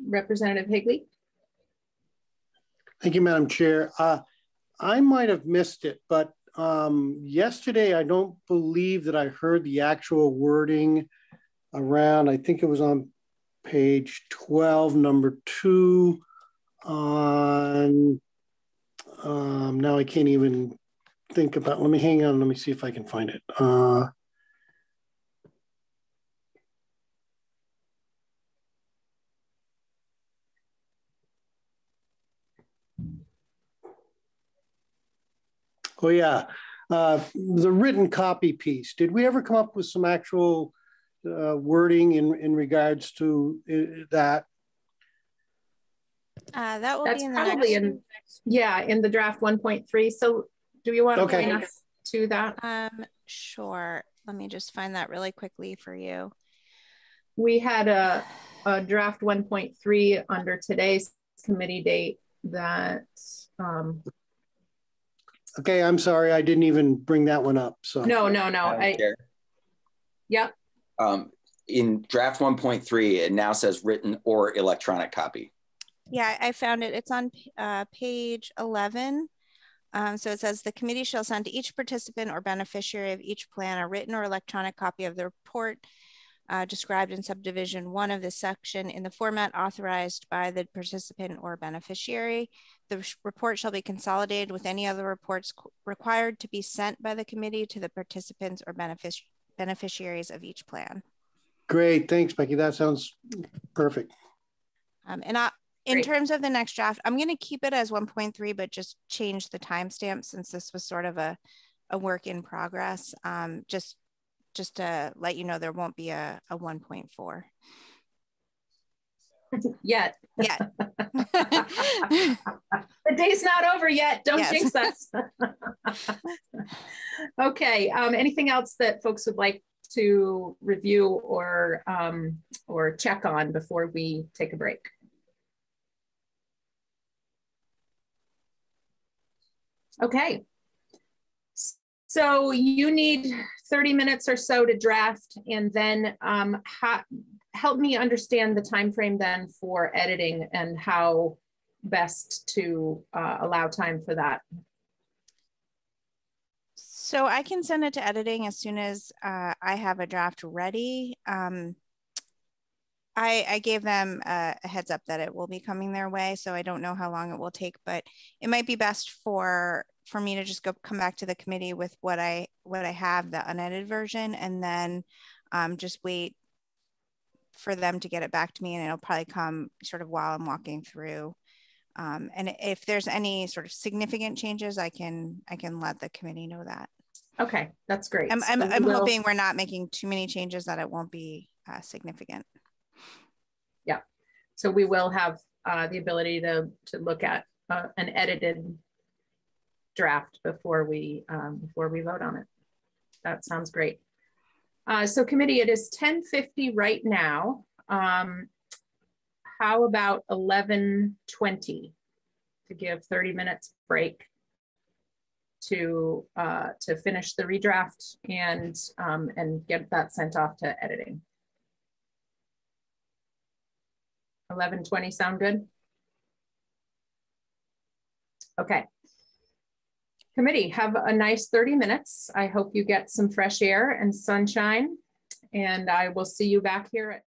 Representative Higley. Thank you, Madam Chair. Uh, I might have missed it, but um, yesterday I don't believe that I heard the actual wording around, I think it was on page 12, number two on, um, now I can't even think about, let me hang on, let me see if I can find it. Uh, Oh yeah, uh, the written copy piece. Did we ever come up with some actual uh, wording in in regards to uh, that? Uh, that will That's be in probably next... in yeah in the draft 1.3. So do you want to okay. point us to that? Um, sure. Let me just find that really quickly for you. We had a, a draft 1.3 under today's committee date that um, Okay, I'm sorry, I didn't even bring that one up. So no, no, no. I, yep. Um, in draft 1.3, it now says written or electronic copy. Yeah, I found it. It's on uh, page 11. Um, so it says the committee shall send to each participant or beneficiary of each plan a written or electronic copy of the report uh, described in subdivision one of this section in the format authorized by the participant or beneficiary. The report shall be consolidated with any other reports required to be sent by the committee to the participants or benefic beneficiaries of each plan. Great, thanks, Becky. That sounds perfect. Um, and I, in Great. terms of the next draft, I'm going to keep it as 1.3, but just change the timestamp since this was sort of a, a work in progress. Um, just just to let you know there won't be a, a 1.4 yet. Yet. (laughs) the day's not over yet. Don't yes. jinx us. (laughs) okay. Um, anything else that folks would like to review or um, or check on before we take a break? Okay. So you need 30 minutes or so to draft and then um, help me understand the time frame then for editing and how best to uh, allow time for that. So I can send it to editing as soon as uh, I have a draft ready. Um, I, I, gave them a, a, heads up that it will be coming their way, so I don't know how long it will take, but it might be best for for me to just go come back to the committee with what I what I have the unedited version and then um, just wait for them to get it back to me and it'll probably come sort of while I'm walking through. Um, and if there's any sort of significant changes, I can I can let the committee know that. Okay, that's great. I'm, I'm, I'm hoping we're not making too many changes that it won't be uh, significant. Yeah, so we will have uh, the ability to to look at uh, an edited draft before we um, before we vote on it. That sounds great. Uh, so committee, it is 1050 right now. Um, how about 1120 to give 30 minutes break to uh, to finish the redraft and um, and get that sent off to editing. 1120 sound good? Okay committee, have a nice 30 minutes. I hope you get some fresh air and sunshine and I will see you back here at